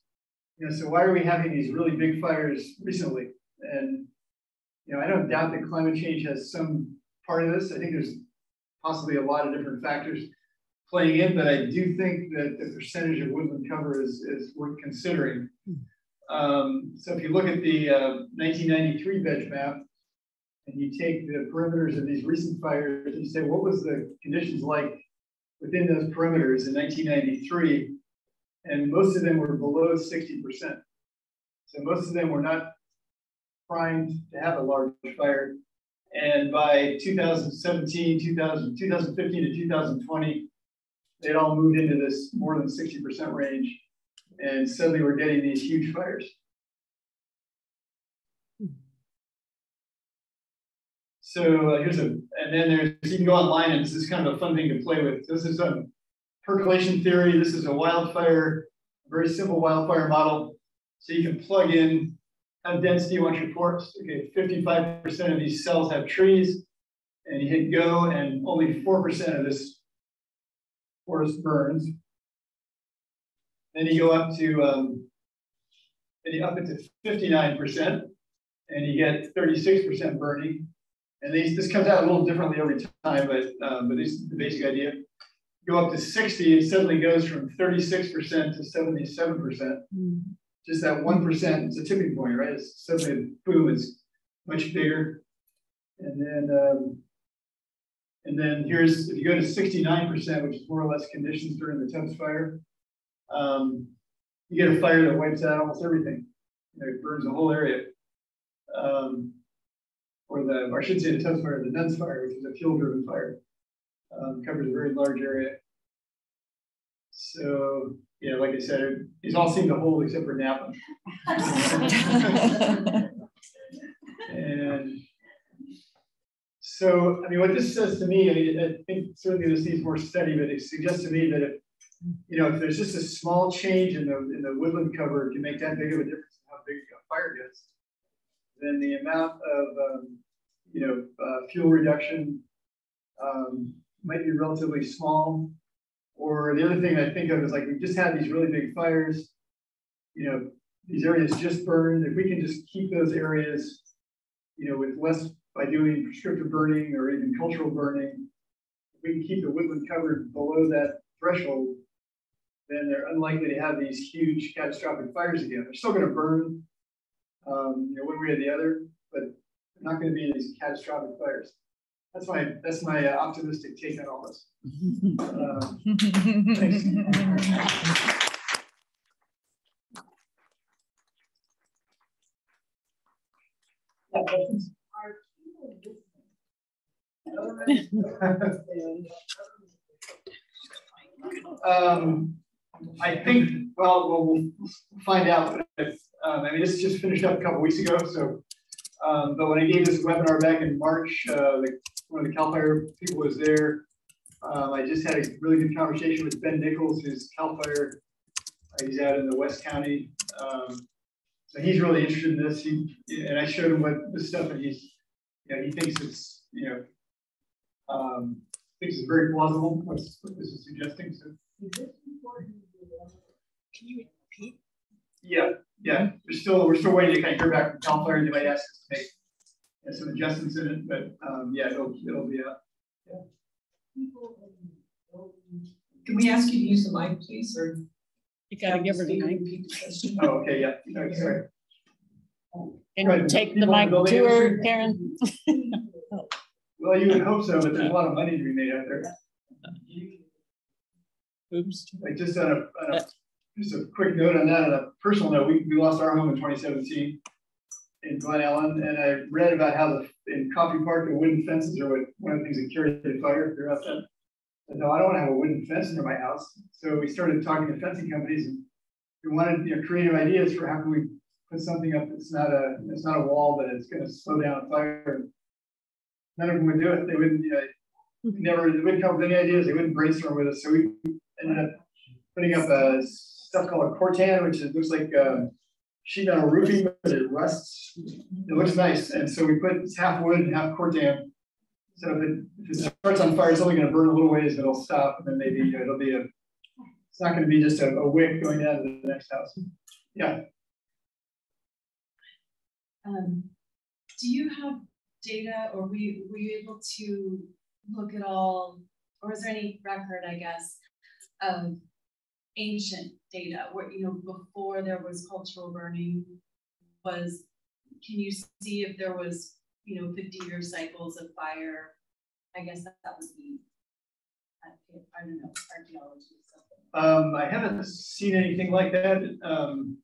you know, so why are we having these really big fires recently? And, you know, I don't doubt that climate change has some part of this. I think there's possibly a lot of different factors playing in, but I do think that the percentage of woodland cover is, is worth considering. Um, so if you look at the uh, 1993 veg map, and you take the perimeters of these recent fires, and you say, what was the conditions like within those perimeters in 1993, and most of them were below 60%. So most of them were not primed to have a large fire. And by 2017, 2000, 2015 to 2020, they'd all moved into this more than 60% range. And suddenly we're getting these huge fires. So uh, here's a, and then there's, you can go online and this is kind of a fun thing to play with. This is a percolation theory. This is a wildfire, very simple wildfire model. So you can plug in how dense do you want your forest? Okay, 55% of these cells have trees and you hit go and only 4% of this forest burns. Then you go up to, um, then you up it to 59% and you get 36% burning. And these, this comes out a little differently every time, but um, but this is the basic idea. Go up to 60, it suddenly goes from 36% to 77%. Mm. Just that 1%, it's a tipping point, right? It's suddenly, boom, it's much bigger. And then, um, and then here's, if you go to 69%, which is more or less conditions during the Tubbs fire, um, you get a fire that wipes out almost everything. You know, it burns the whole area. Um, or the, or I should say the Tubbs fire, the Nuns fire, which is a fuel-driven fire, um, covers a very large area. So, yeah, like I said, these all seem to hold except for Napa. [LAUGHS] and so, I mean, what this says to me, I, mean, I think certainly this needs more study, but it suggests to me that if, you know, if there's just a small change in the in the woodland cover, it can make that big of a difference in how big a fire gets then the amount of um, you know uh, fuel reduction um, might be relatively small. Or the other thing I think of is like we just had these really big fires. You know, these areas just burned. If we can just keep those areas, you know, with less by doing prescriptive burning or even cultural burning, if we can keep the woodland covered below that threshold, then they're unlikely to have these huge catastrophic fires again. They're still going to burn, um, you know, one way or the other, but they're not going to be these catastrophic fires. That's my that's my uh, optimistic take on all this. [LAUGHS] Uh, thanks. Um, I think, well, we'll, we'll find out. If, um, I mean, this just finished up a couple weeks ago, so. Um, but when I gave this webinar back in March, uh, one of the CAL FIRE people was there. Um, I just had a really good conversation with Ben Nichols, who's CAL FIRE. Uh, he's out in the West County. Um, so he's really interested in this. He, and I showed him what the stuff, and he's, you know, he thinks it's, you know, um, thinks it's very plausible what this is suggesting. So.
Can you repeat?
Yeah, yeah. We're still we're still waiting to kind of hear back from Cal FIRE. They might ask us to make you some adjustments in it, but um, yeah, it'll it'll be out. Yeah.
Can we ask you to use the mic, please, or?
You gotta give her the mic.
Oh, okay, yeah. No, sorry.
Can
Right,
you take the mic to her,
industry?
Karen? [LAUGHS]
Well, you would hope so, but there's a lot of money to be made out there.
Oops.
Like just on a, on a just a quick note on that, on a personal note, we, we lost our home in 2017 in Glen Ellen, and I read about how the in Coffey Park the wooden fences are what, one of the things that carry the fire throughout that. And no, I don't want to have a wooden fence near my house. So we started talking to fencing companies, and we wanted you know creative ideas for how can we put something up that's not a it's not a wall, but it's going to slow down a fire. None of them would do it. They wouldn't. You know, never. They wouldn't come up with any ideas. They wouldn't brainstorm with us. So we ended up putting up a stuff called a Corten, which is, looks like um, sheet metal roofing, but it rusts. It looks nice, and so we put it's half wood and half Corten. So if it, if it starts on fire, it's only going to burn a little ways, but it'll stop, and then maybe it'll be a. It's not going to be just a, a wick going down to the next house. Yeah.
Um, do you have data or were you, were you able to look at all, or is there any record, I guess, of ancient data where, you know, before there was cultural burning was, can you see if there was, you know, 50 year cycles of fire? I guess that, that would be, I, don't know, archaeology.
Um, I haven't seen anything like that. Um,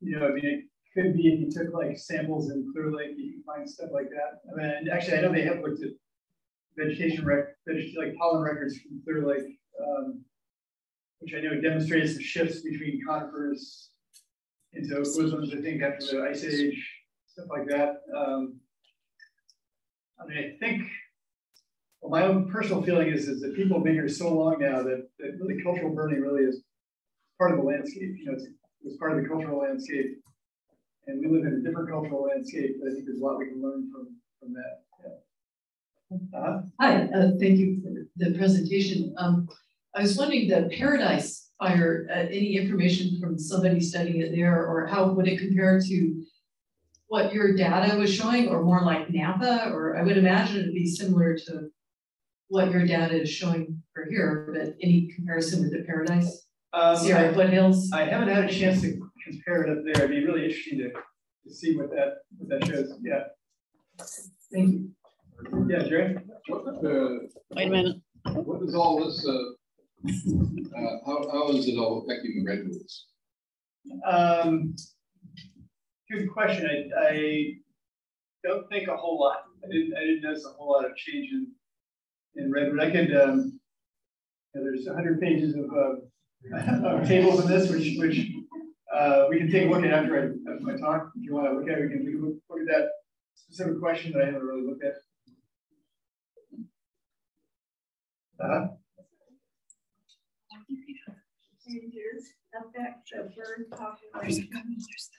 you know, I mean, could be if you took like samples in Clear Lake, you can find stuff like that. I mean, actually, I know they have looked at vegetation rec, like pollen records from Clear Lake, um, which I know demonstrates the shifts between conifers into bosoms, I think, after the ice age, stuff like that. Um, I mean, I think well, my own personal feeling is, is that people have been here so long now that, that really cultural burning really is part of the landscape. You know, it's, it's part of the cultural landscape. And we live in a different cultural landscape. But I think there's a lot we can learn from, from that. Yeah. Uh-huh.
Hi, uh, thank you for the presentation. Um, I was wondering the Paradise Fire, uh, any information from somebody studying it there, or how would it compare to what your data was showing, or more like Napa? Or I would imagine it'd be similar to what your data is showing for here, but any comparison with the Paradise?
Um,
Sierra foothills?
I haven't had a chance to compare it up there. It'd be really interesting to, to see what that what that shows. Yeah.
Thank you.
Yeah, Jerry.
What, uh,
Wait a minute.
what is all this, uh, uh, how, how is it all affecting the redwoods?
Um, good question. I, I don't think a whole lot. I didn't, I didn't notice a whole lot of change in, in Redwood. I could, um, you know, there's hundred pages of, uh, of tables in this, which, which, uh, we can take a look at after I, after my talk. If you want to look at it, we can, look, look at that specific question that I haven't really looked at. Uh,
affect the bird population.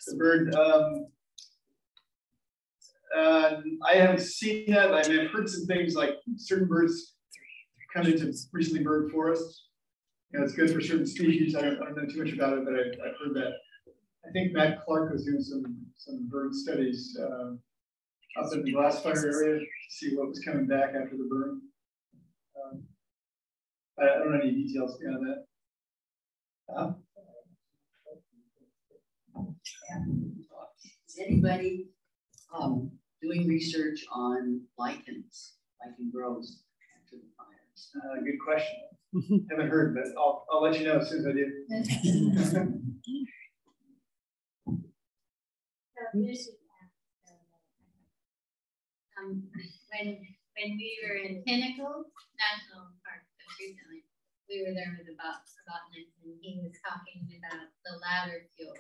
the bird, um, uh, I haven't seen that. I mean, I've heard some things like certain birds come into recently bird forests. You know, it's good for certain species. I don't, I don't know too much about it, but I've, I've heard that. I think Matt Clark was doing some some bird studies uh, up in the glass fire area to see what was coming back after the burn. Um, I, I don't know any details beyond that. Uh,
Is anybody um, doing research on lichens, lichen growths after the fires?
uh, good question. Haven't heard, but I'll, I'll let you know as soon as I do. [LAUGHS] [LAUGHS]
Um, when, when we were in Pinnacle National Park recently, we were there with about botanist and he was talking about the ladder fuel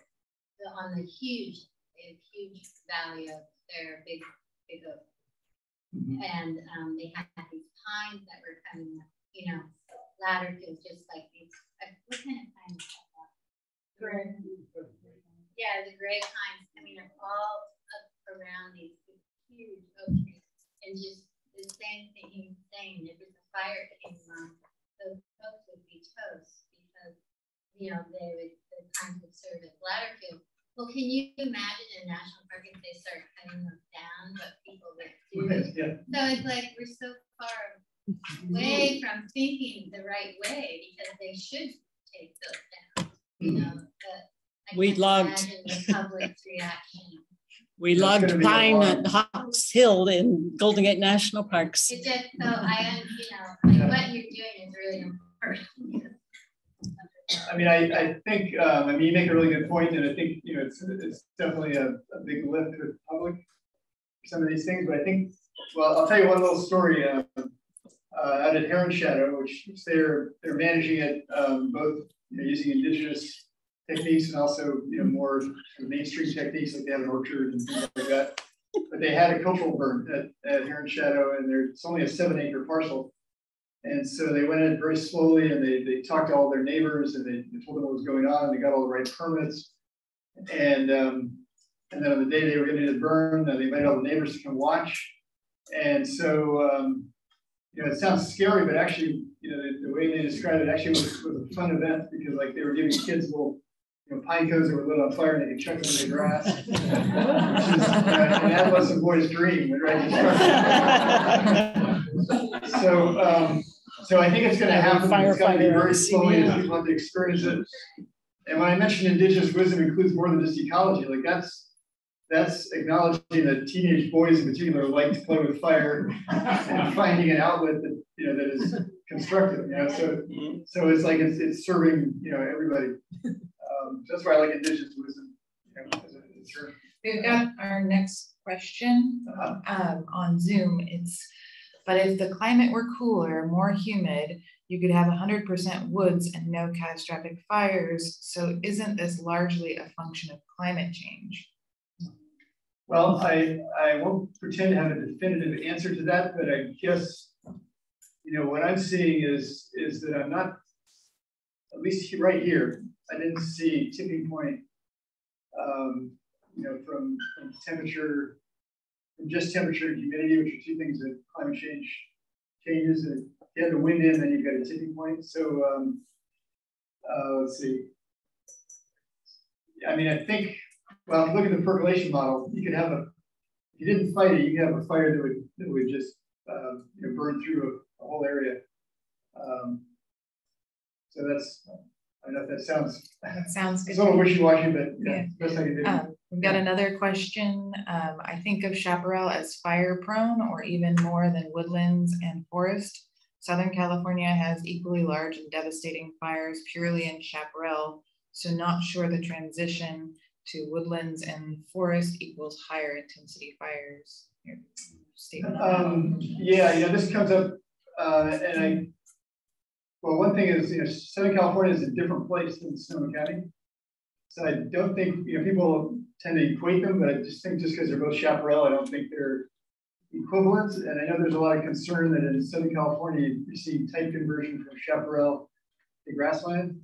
the, on the huge, huge valley of their big, big oak. Mm-hmm. And um, they had these pines that were coming up, you know, ladder fuel, just like these. Uh, what kind of pine is that? Gray. Yeah, the gray pines coming up all up around these huge oak trees. And just the same thing he was saying, if there's a fire came on, those folks would be toast because, you know, they would, the times would serve as ladder fuel. Well, can you imagine a national park if they start cutting them down, what people would do? [LAUGHS] Yeah. So it's like we're so far away from thinking the right way because they should take those down, you know, but I
we logged
the public's reaction. [LAUGHS]
We it's logged pine at Hawks Hill in Golden Gate National Parks.
It just so I, you know, like what you're doing is really important.
I mean, I, I think, um, I mean, you make a really good point, and I think, you know, it's, it's definitely a, a big lift for the public, for some of these things, but I think, well, I'll tell you one little story. Uh, uh, out at Heron Shadow, which they're they're managing it um, both you know, using indigenous techniques and also you know more mainstream techniques like they have an orchard and things like that. But they had a cultural burn at, at Heron Shadow, and there's only a seven acre parcel. And so they went in very slowly and they, they talked to all their neighbors and they, they told them what was going on and they got all the right permits. And um, and then on the day they were going to burn, uh, they invited all the neighbors to come watch. And so, um, you know, it sounds scary, but actually, you know, the, the way they described it actually was, was, a fun event because like they were giving kids little, you know, pine cones that were lit on fire and they could chuck them in the grass. which is uh, an adolescent boy's dream, right? [LAUGHS] so, um, so I think it's going to happen. It's going to be very slowly as people have to experience it. And when I mentioned indigenous wisdom includes more than just ecology, like that's that's acknowledging that teenage boys in particular like to play with fire and finding an outlet that you know that is constructive. You know, so so it's like it's it's serving you know everybody. Um, that's why I like indigenous wisdom. You know, as a, as
We've got our next question uh -huh. um, on Zoom. It's but if the climate were cooler, more humid, you could have 100% woods and no catastrophic fires. So isn't this largely a function of climate change?
Well, I, I won't pretend to have a definitive answer to that, but I guess, you know, what I'm seeing is, is that I'm not, at least right here, I didn't see tipping point, um, you know, from, from temperature from just temperature and humidity, which are two things that climate change changes. And you have the wind in, then you've got a tipping point. So um, uh, let's see. I mean, I think, well, if you look at the percolation model, you could have a, if you didn't fight it, you could have a fire that would, that would just um, you know, burn through a, a whole area. Um, so that's, I know if that sounds,
that sounds good.
It's a little wishy-washy, but yeah, yeah. best I can do.
Um, We've got another question. Um, I think of Chaparral as fire prone or even more than woodlands and forest. Southern California has equally large and devastating fires purely in Chaparral. So not sure the transition to woodlands and forest equals higher intensity fires.
Um, yeah, you know, this comes up uh, and I, well, one thing is, you know, Southern California is a different place than Sonoma County. So I don't think, you know, people tend to equate them, but I just think just because they're both chaparral, I don't think they're equivalent. And I know there's a lot of concern that in Southern California, you see type conversion from chaparral to grassland.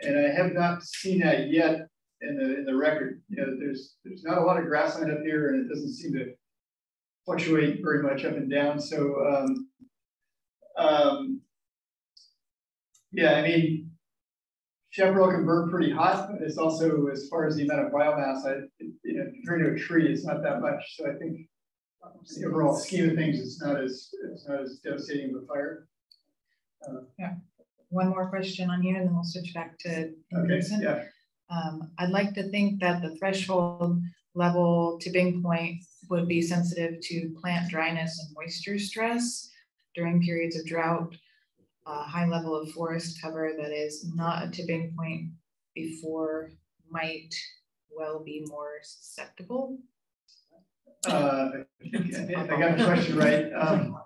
And I have not seen that yet in the in the record. You know, there's there's not a lot of grassland up here, and it doesn't seem to fluctuate very much up and down. So um, um, yeah, I mean, Chaparral can burn pretty hot, but it's also, as far as the amount of biomass, I, you know, compared to a tree, it's not that much. So I think the overall scheme of things, it's not as it's not as devastating of a fire.
Uh, yeah. One more question on you, and then we'll switch back to
okay, Yeah.
Um, I'd like to think that the threshold level tipping point would be sensitive to plant dryness and moisture stress during periods of drought a high level of forest cover that is not a tipping point before might well be more susceptible?
Uh, I got the question right. Um,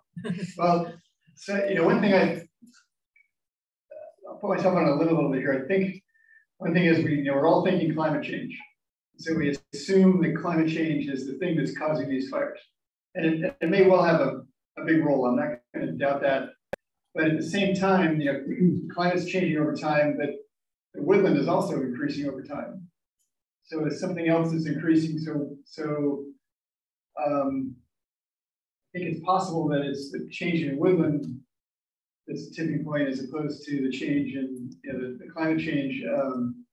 well, so, you know, one thing I, put myself on a a little bit here. I think one thing is we, you know, we're all thinking climate change. So we assume that climate change is the thing that's causing these fires. And it, it may well have a, a big role. I'm not going to doubt that. But at the same time, you know, [CLEARS THROAT] climate's changing over time, but the woodland is also increasing over time. So it's something else that's increasing. So, so um, I think it's possible that it's the change in woodland that's the tipping point as opposed to the change in you know, the, the climate change um,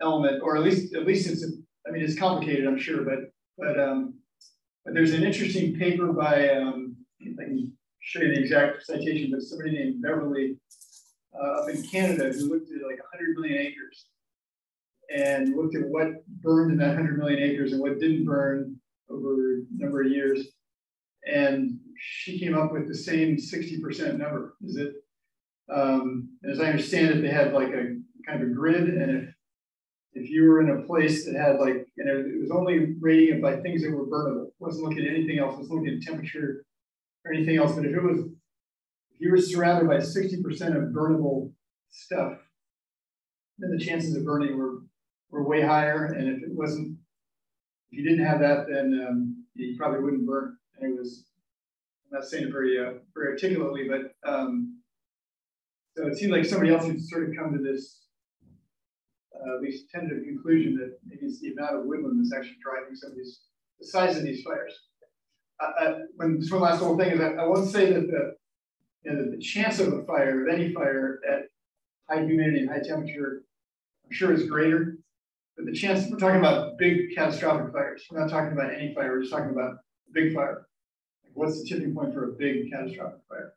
element, or at least at least it's I mean it's complicated, I'm sure, but but um, but there's an interesting paper by um, I can show you the exact citation, but somebody named Beverly uh, up in Canada who looked at like 100 million acres and looked at what burned in that 100 million acres and what didn't burn over a number of years. And she came up with the same 60% number. Is it? Um, as I understand it, they had like a kind of a grid, and if if you were in a place that had like, you know, it was only rating it by things that were burnable. Wasn't looking at anything else. It was looking at temperature or anything else. But if it was, if you were surrounded by 60% of burnable stuff, then the chances of burning were were way higher. And if it wasn't, if you didn't have that, then um, you probably wouldn't burn. And it was, I'm not saying it very, uh, very articulately, but um, so it seemed like somebody else had sort of come to this uh, at least tentative conclusion that maybe it's the amount of woodland that's actually driving some of these, the size of these fires. Uh, uh, when this one last little thing is, I, I won't say that the, you know, the chance of a fire, of any fire at high humidity and high temperature, I'm sure is greater. But the chance, we're talking about big catastrophic fires. We're not talking about any fire, we're just talking about a big fire. Like what's the tipping point for a big catastrophic fire?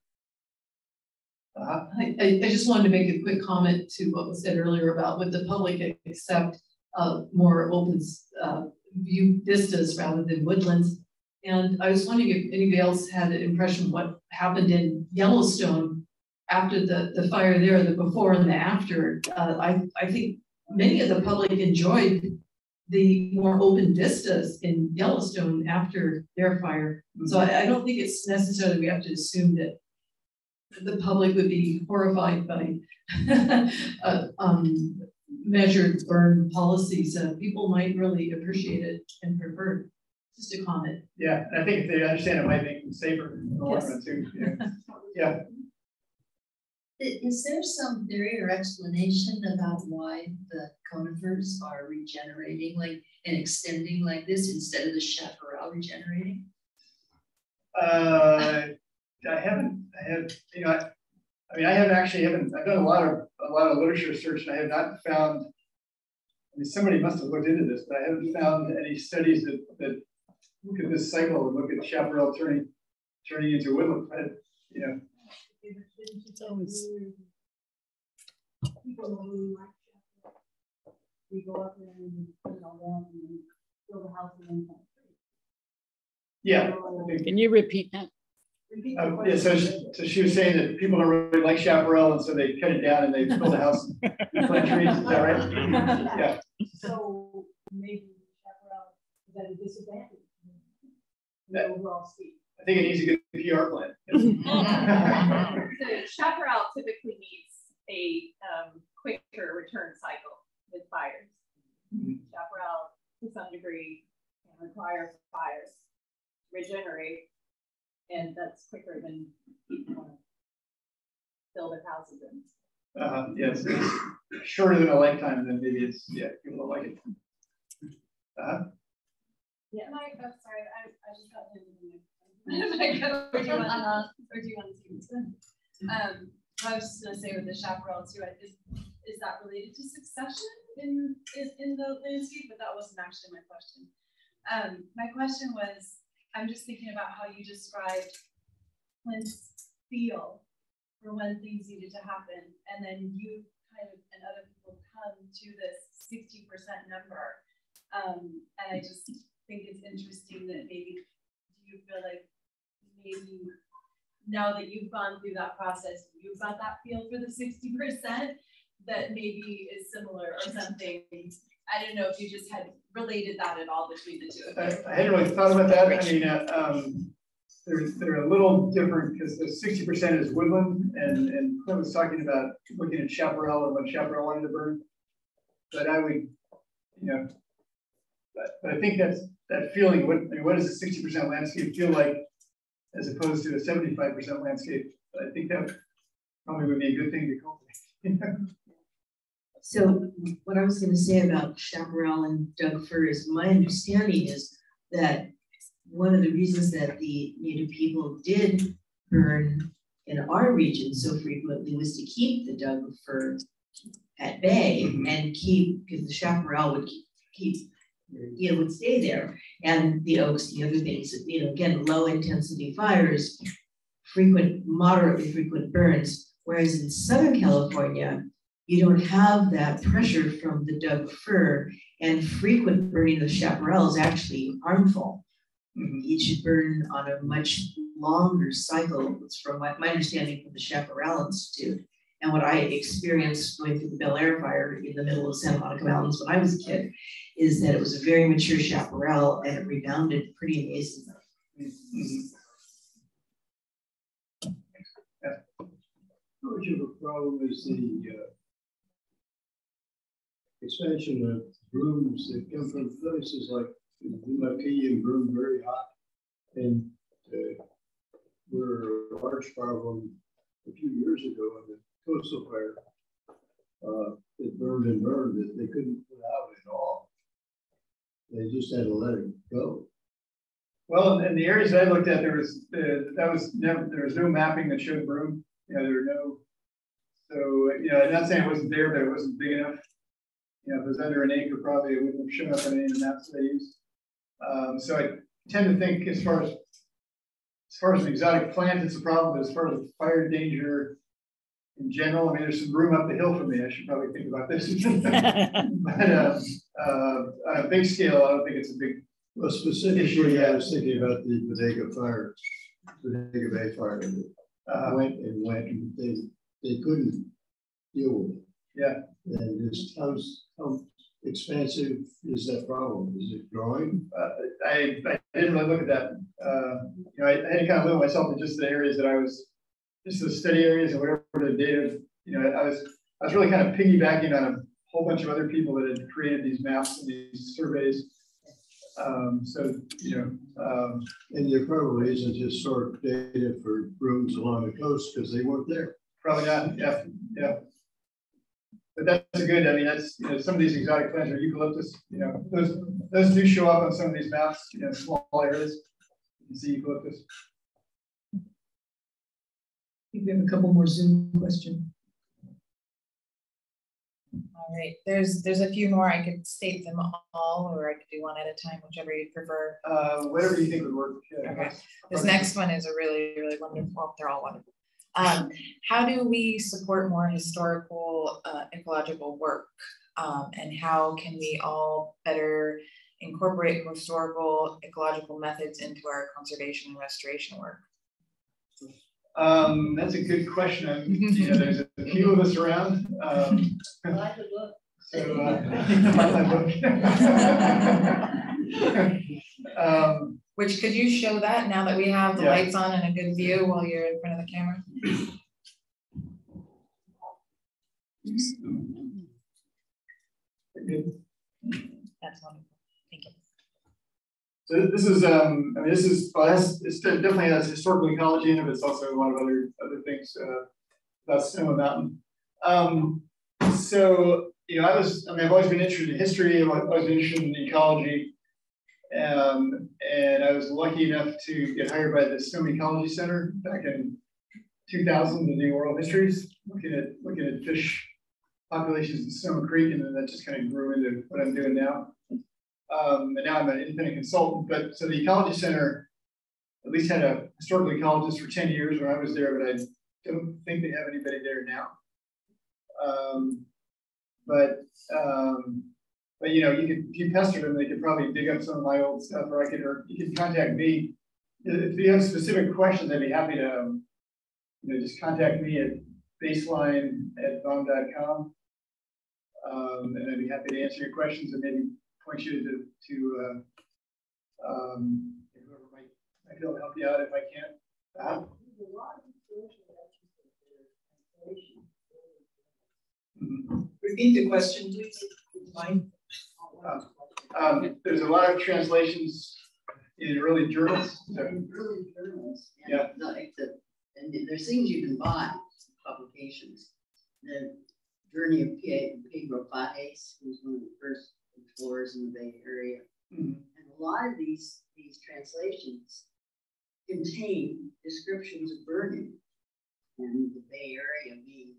Uh, I, I, just wanted to make a quick comment to what was said earlier about would the public accept uh, more open uh, view vistas rather than woodlands. And I was wondering if anybody else had an impression of what happened in Yellowstone after the, the fire there, the before and the after. Uh, I, I think many of the public enjoyed the more open vistas in Yellowstone after their fire. So I, I don't think it's necessarily we have to assume that the public would be horrified by [LAUGHS] uh, um, measured burn policies. Uh, people might really appreciate it and prefer. Just a comment.
Yeah, I think if they understand it, might make them safer in the long run too. Yeah. [LAUGHS] yeah.
Is there some theory or explanation about why the conifers are regenerating like and extending like this instead of the chaparral regenerating?
Uh, I haven't, I have, you know, I, I mean, I have actually haven't, I've done a lot of, a lot of literature search and I have not found, I mean, somebody must have looked into this, but I haven't found any studies that, that look at this cycle and look at chaparral turning, turning into woodland, I, you know.
We go up there and put it all down and build a house and then.
Yeah.
Can you repeat that?
Um, yeah, so she, so she was saying that people don't really like chaparral, and so they cut it down and they build a house and plant trees. Is that right? [LAUGHS] Yeah.
So maybe chaparral is at a disadvantage. The overall speed.
I think it needs a good PR plan. [LAUGHS] [LAUGHS]
so [LAUGHS] chaparral typically needs a um, quicker return cycle with fires. Mm -hmm. Chaparral, to some degree, can require fires regenerate and that's quicker than people want to build their houses in.
Uh, yes, it's shorter than a lifetime, then maybe it's, yeah, people don't like it. Uh,
yeah, Mike, I'm sorry, I, I just got him. [LAUGHS] or do you want, or do you want to Um, I was just gonna say with the chaparral too, is, is that related to succession in, in, in the landscape? But that wasn't actually my question. Um, my question was, I'm just thinking about how you described Clint's feel for when things needed to happen, and then you kind of and other people come to this 60% number. Um, and I just think it's interesting that maybe do you feel like maybe now that you've gone through that process, you've got that feel for the 60% that maybe is similar or something. I don't know if you just had related that at all between the two of
I, I hadn't really thought about that. I mean, uh, um, they're, they're a little different because the 60% is woodland and, and Clint was talking about looking at chaparral and what chaparral wanted to burn. But I would, you know, but, but I think that's that feeling, what, I mean, what does a 60% landscape feel like as opposed to a 75% landscape? I think that probably would be a good thing to cultivate. [LAUGHS]
So what I was going to say about chaparral and Doug fir is my understanding is that one of the reasons that the Native people did burn in our region so frequently was to keep the Doug fir at bay mm -hmm. and keep, because the chaparral would keep, keep, you know, would stay there. And the oaks, the other things, you know, again, low intensity fires, frequent, moderately frequent burns. Whereas in Southern California, you don't have that pressure from the Doug fir and frequent burning of chaparral is actually harmful. Mm-hmm. It should burn on a much longer cycle. It's from my, my understanding from the Chaparral Institute. And what I experienced going through the Bel Air fire in the middle of Santa Monica Mountains when I was a kid is that it was a very mature chaparral and it rebounded pretty amazingly. Mm-hmm.
How much of a problem is the uh, expansion of brooms that come from places like Lucky and Broome very hot? And uh, were a large problem a few years ago in the coastal fire. Uh, it burned and burned that they couldn't put out at all. They just had to let it go.
Well, in the areas I looked at, there was uh, that was never there was no mapping that showed broom. You know, there were no. So you know, I'm not saying it wasn't there, but it wasn't big enough. You know, if it was under an acre, probably it wouldn't have shown up on any of the maps they used. Um, so I tend to think as far as as far as an exotic plant, it's a problem, but as far as fire danger in general, I mean, there's some room up the hill for me. I should probably think about this. [LAUGHS] [LAUGHS] but uh, uh, on a big scale, I don't think it's a big
well, specifically, I was thinking about the Bodega fire, Bodega Bay fire. Uh, went and went, and they they couldn't deal with it.
Yeah.
And just how how expansive is that problem? Is it growing?
Uh, I, I didn't really look at that. Uh, you know, I, I, had to kind of limit myself to just the areas that I was, just the study areas and whatever the data. You know, I was I was really kind of piggybacking on a whole bunch of other people that had created these maps and these surveys. Um, so you know, um,
and there probably isn't historic data for rooms along the coast because they weren't there.
Probably not. Yeah, yeah but that's a good, I mean, that's, you know, some of these exotic plants are eucalyptus, you know, those, those do show up on some of these maps, you know, small areas. You can see eucalyptus.
I think we have a couple more Zoom questions.
All right, there's there's a few more. I could state them all, or I could do one at a time, whichever you prefer.
Uh, whatever you think would work.
Yeah, okay. This next one is a really, really wonderful. They're all wonderful. Um, how do we support more historical uh, ecological work? Um, and how can we all better incorporate historical ecological methods into our conservation and restoration work?
Um, that's a good question. you know, there's a few of us around. Um, so,
uh, [LAUGHS] um, which could you show that now that we have the yeah. lights on and a good view while you're in front of the camera? That's wonderful.
So this is, um, I mean, this is, well, it's definitely has historical ecology in it, but it's also a lot of other other things uh, about Sonoma Mountain. Um, so, you know, I was, I mean, I've always been interested in history. I've always been interested in ecology. Um, and I was lucky enough to get hired by the Sonoma Ecology Center back in 2000 to do oral histories, looking at looking at fish populations in Sonoma Creek, and then that just kind of grew into what I'm doing now. Um, and now I'm an independent consultant. But so the Ecology Center at least had a historical ecologist for 10 years when I was there, but I don't think they have anybody there now. Um, but um, but you know, you could you pester them, they could probably dig up some of my old stuff, or I could, or you can contact me. If you have specific questions, I'd be happy to, um, you know, just contact me at baseline at vom.com. Um, and I'd be happy to answer your questions and maybe point you to, to uh, um, whoever might, I can help you out if I can. Uh,
Repeat the question, please. Mine.
Um, um, there's a lot of translations in early journals. So,
Early journals. and
Yeah.
The, and there's things you can buy, publications. The Journey of Pedro Fages, who's one of the first explorers in the Bay Area.
Mhm.
And a lot of these, these translations contain descriptions of burning and the Bay Area being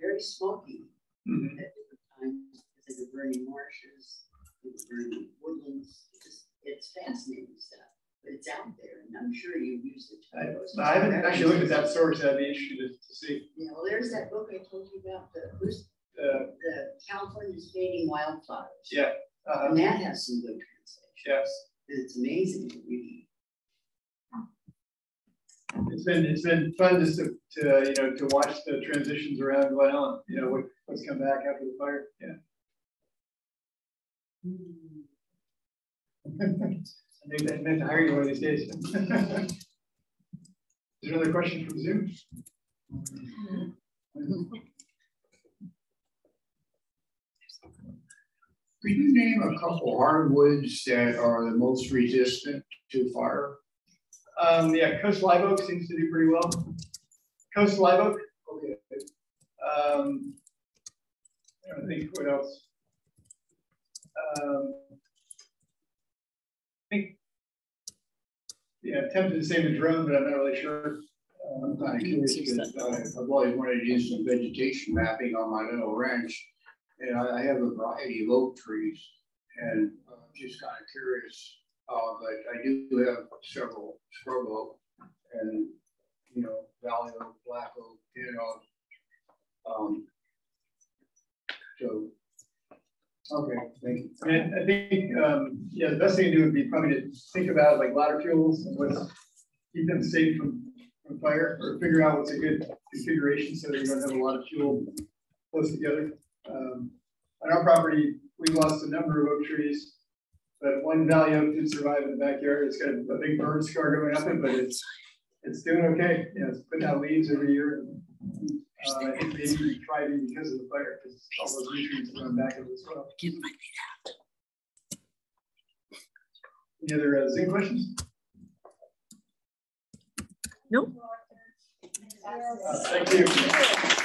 very smoky
Mhm.
at different times because they were burning marshes, they were burning woodlands. It's just, it's fascinating stuff, but it's out there and I'm sure you've used it.
I, I haven't actually looked at that source. I'd be interested to, to see.
Yeah, well, there's that book I told you about, the,
Uh,
the California's fading wildflowers.
yeah. Uh,
And that has some good translations.
yes.
It's amazing to read.
It's been it's been fun just to, to uh, you know to watch the transitions around Glen Ellen. You know what, what's come back after the fire. Yeah. [LAUGHS] I think I meant to hire you one of these days. [LAUGHS] Is there another question from Zoom?
Could you name a couple hardwoods that are the most resistant to fire?
Um, yeah, coast live oak seems to do pretty well. Coast live oak. Okay. Um, I don't think what else. Um, I think. Yeah, I'm tempted to say madrone, but I'm not really sure.
I'm kind of curious because I've always wanted to do some vegetation mapping on my little ranch. And I, I have a variety of oak trees and uh, just kind of curious. Uh, but I do have several scrub oak and, you know, valley oak, black oak, you know. Um, so, okay, thank you.
And I think, um, yeah, the best thing to do would be probably to think about like ladder fuels and what's keep them safe from, from fire or figure out what's a good configuration so that you don't have a lot of fuel close together. Um, on our property, we lost a number of oak trees, but one valley oak did survive in the backyard. It's got a big burn scar going up it, but it's it's doing okay. You know, it's putting out leaves every year. And, uh, I think maybe thriving because of the fire, because all those nutrients are going back into the soil. Any other uh, Zoom questions?
Nope.
Uh, thank you.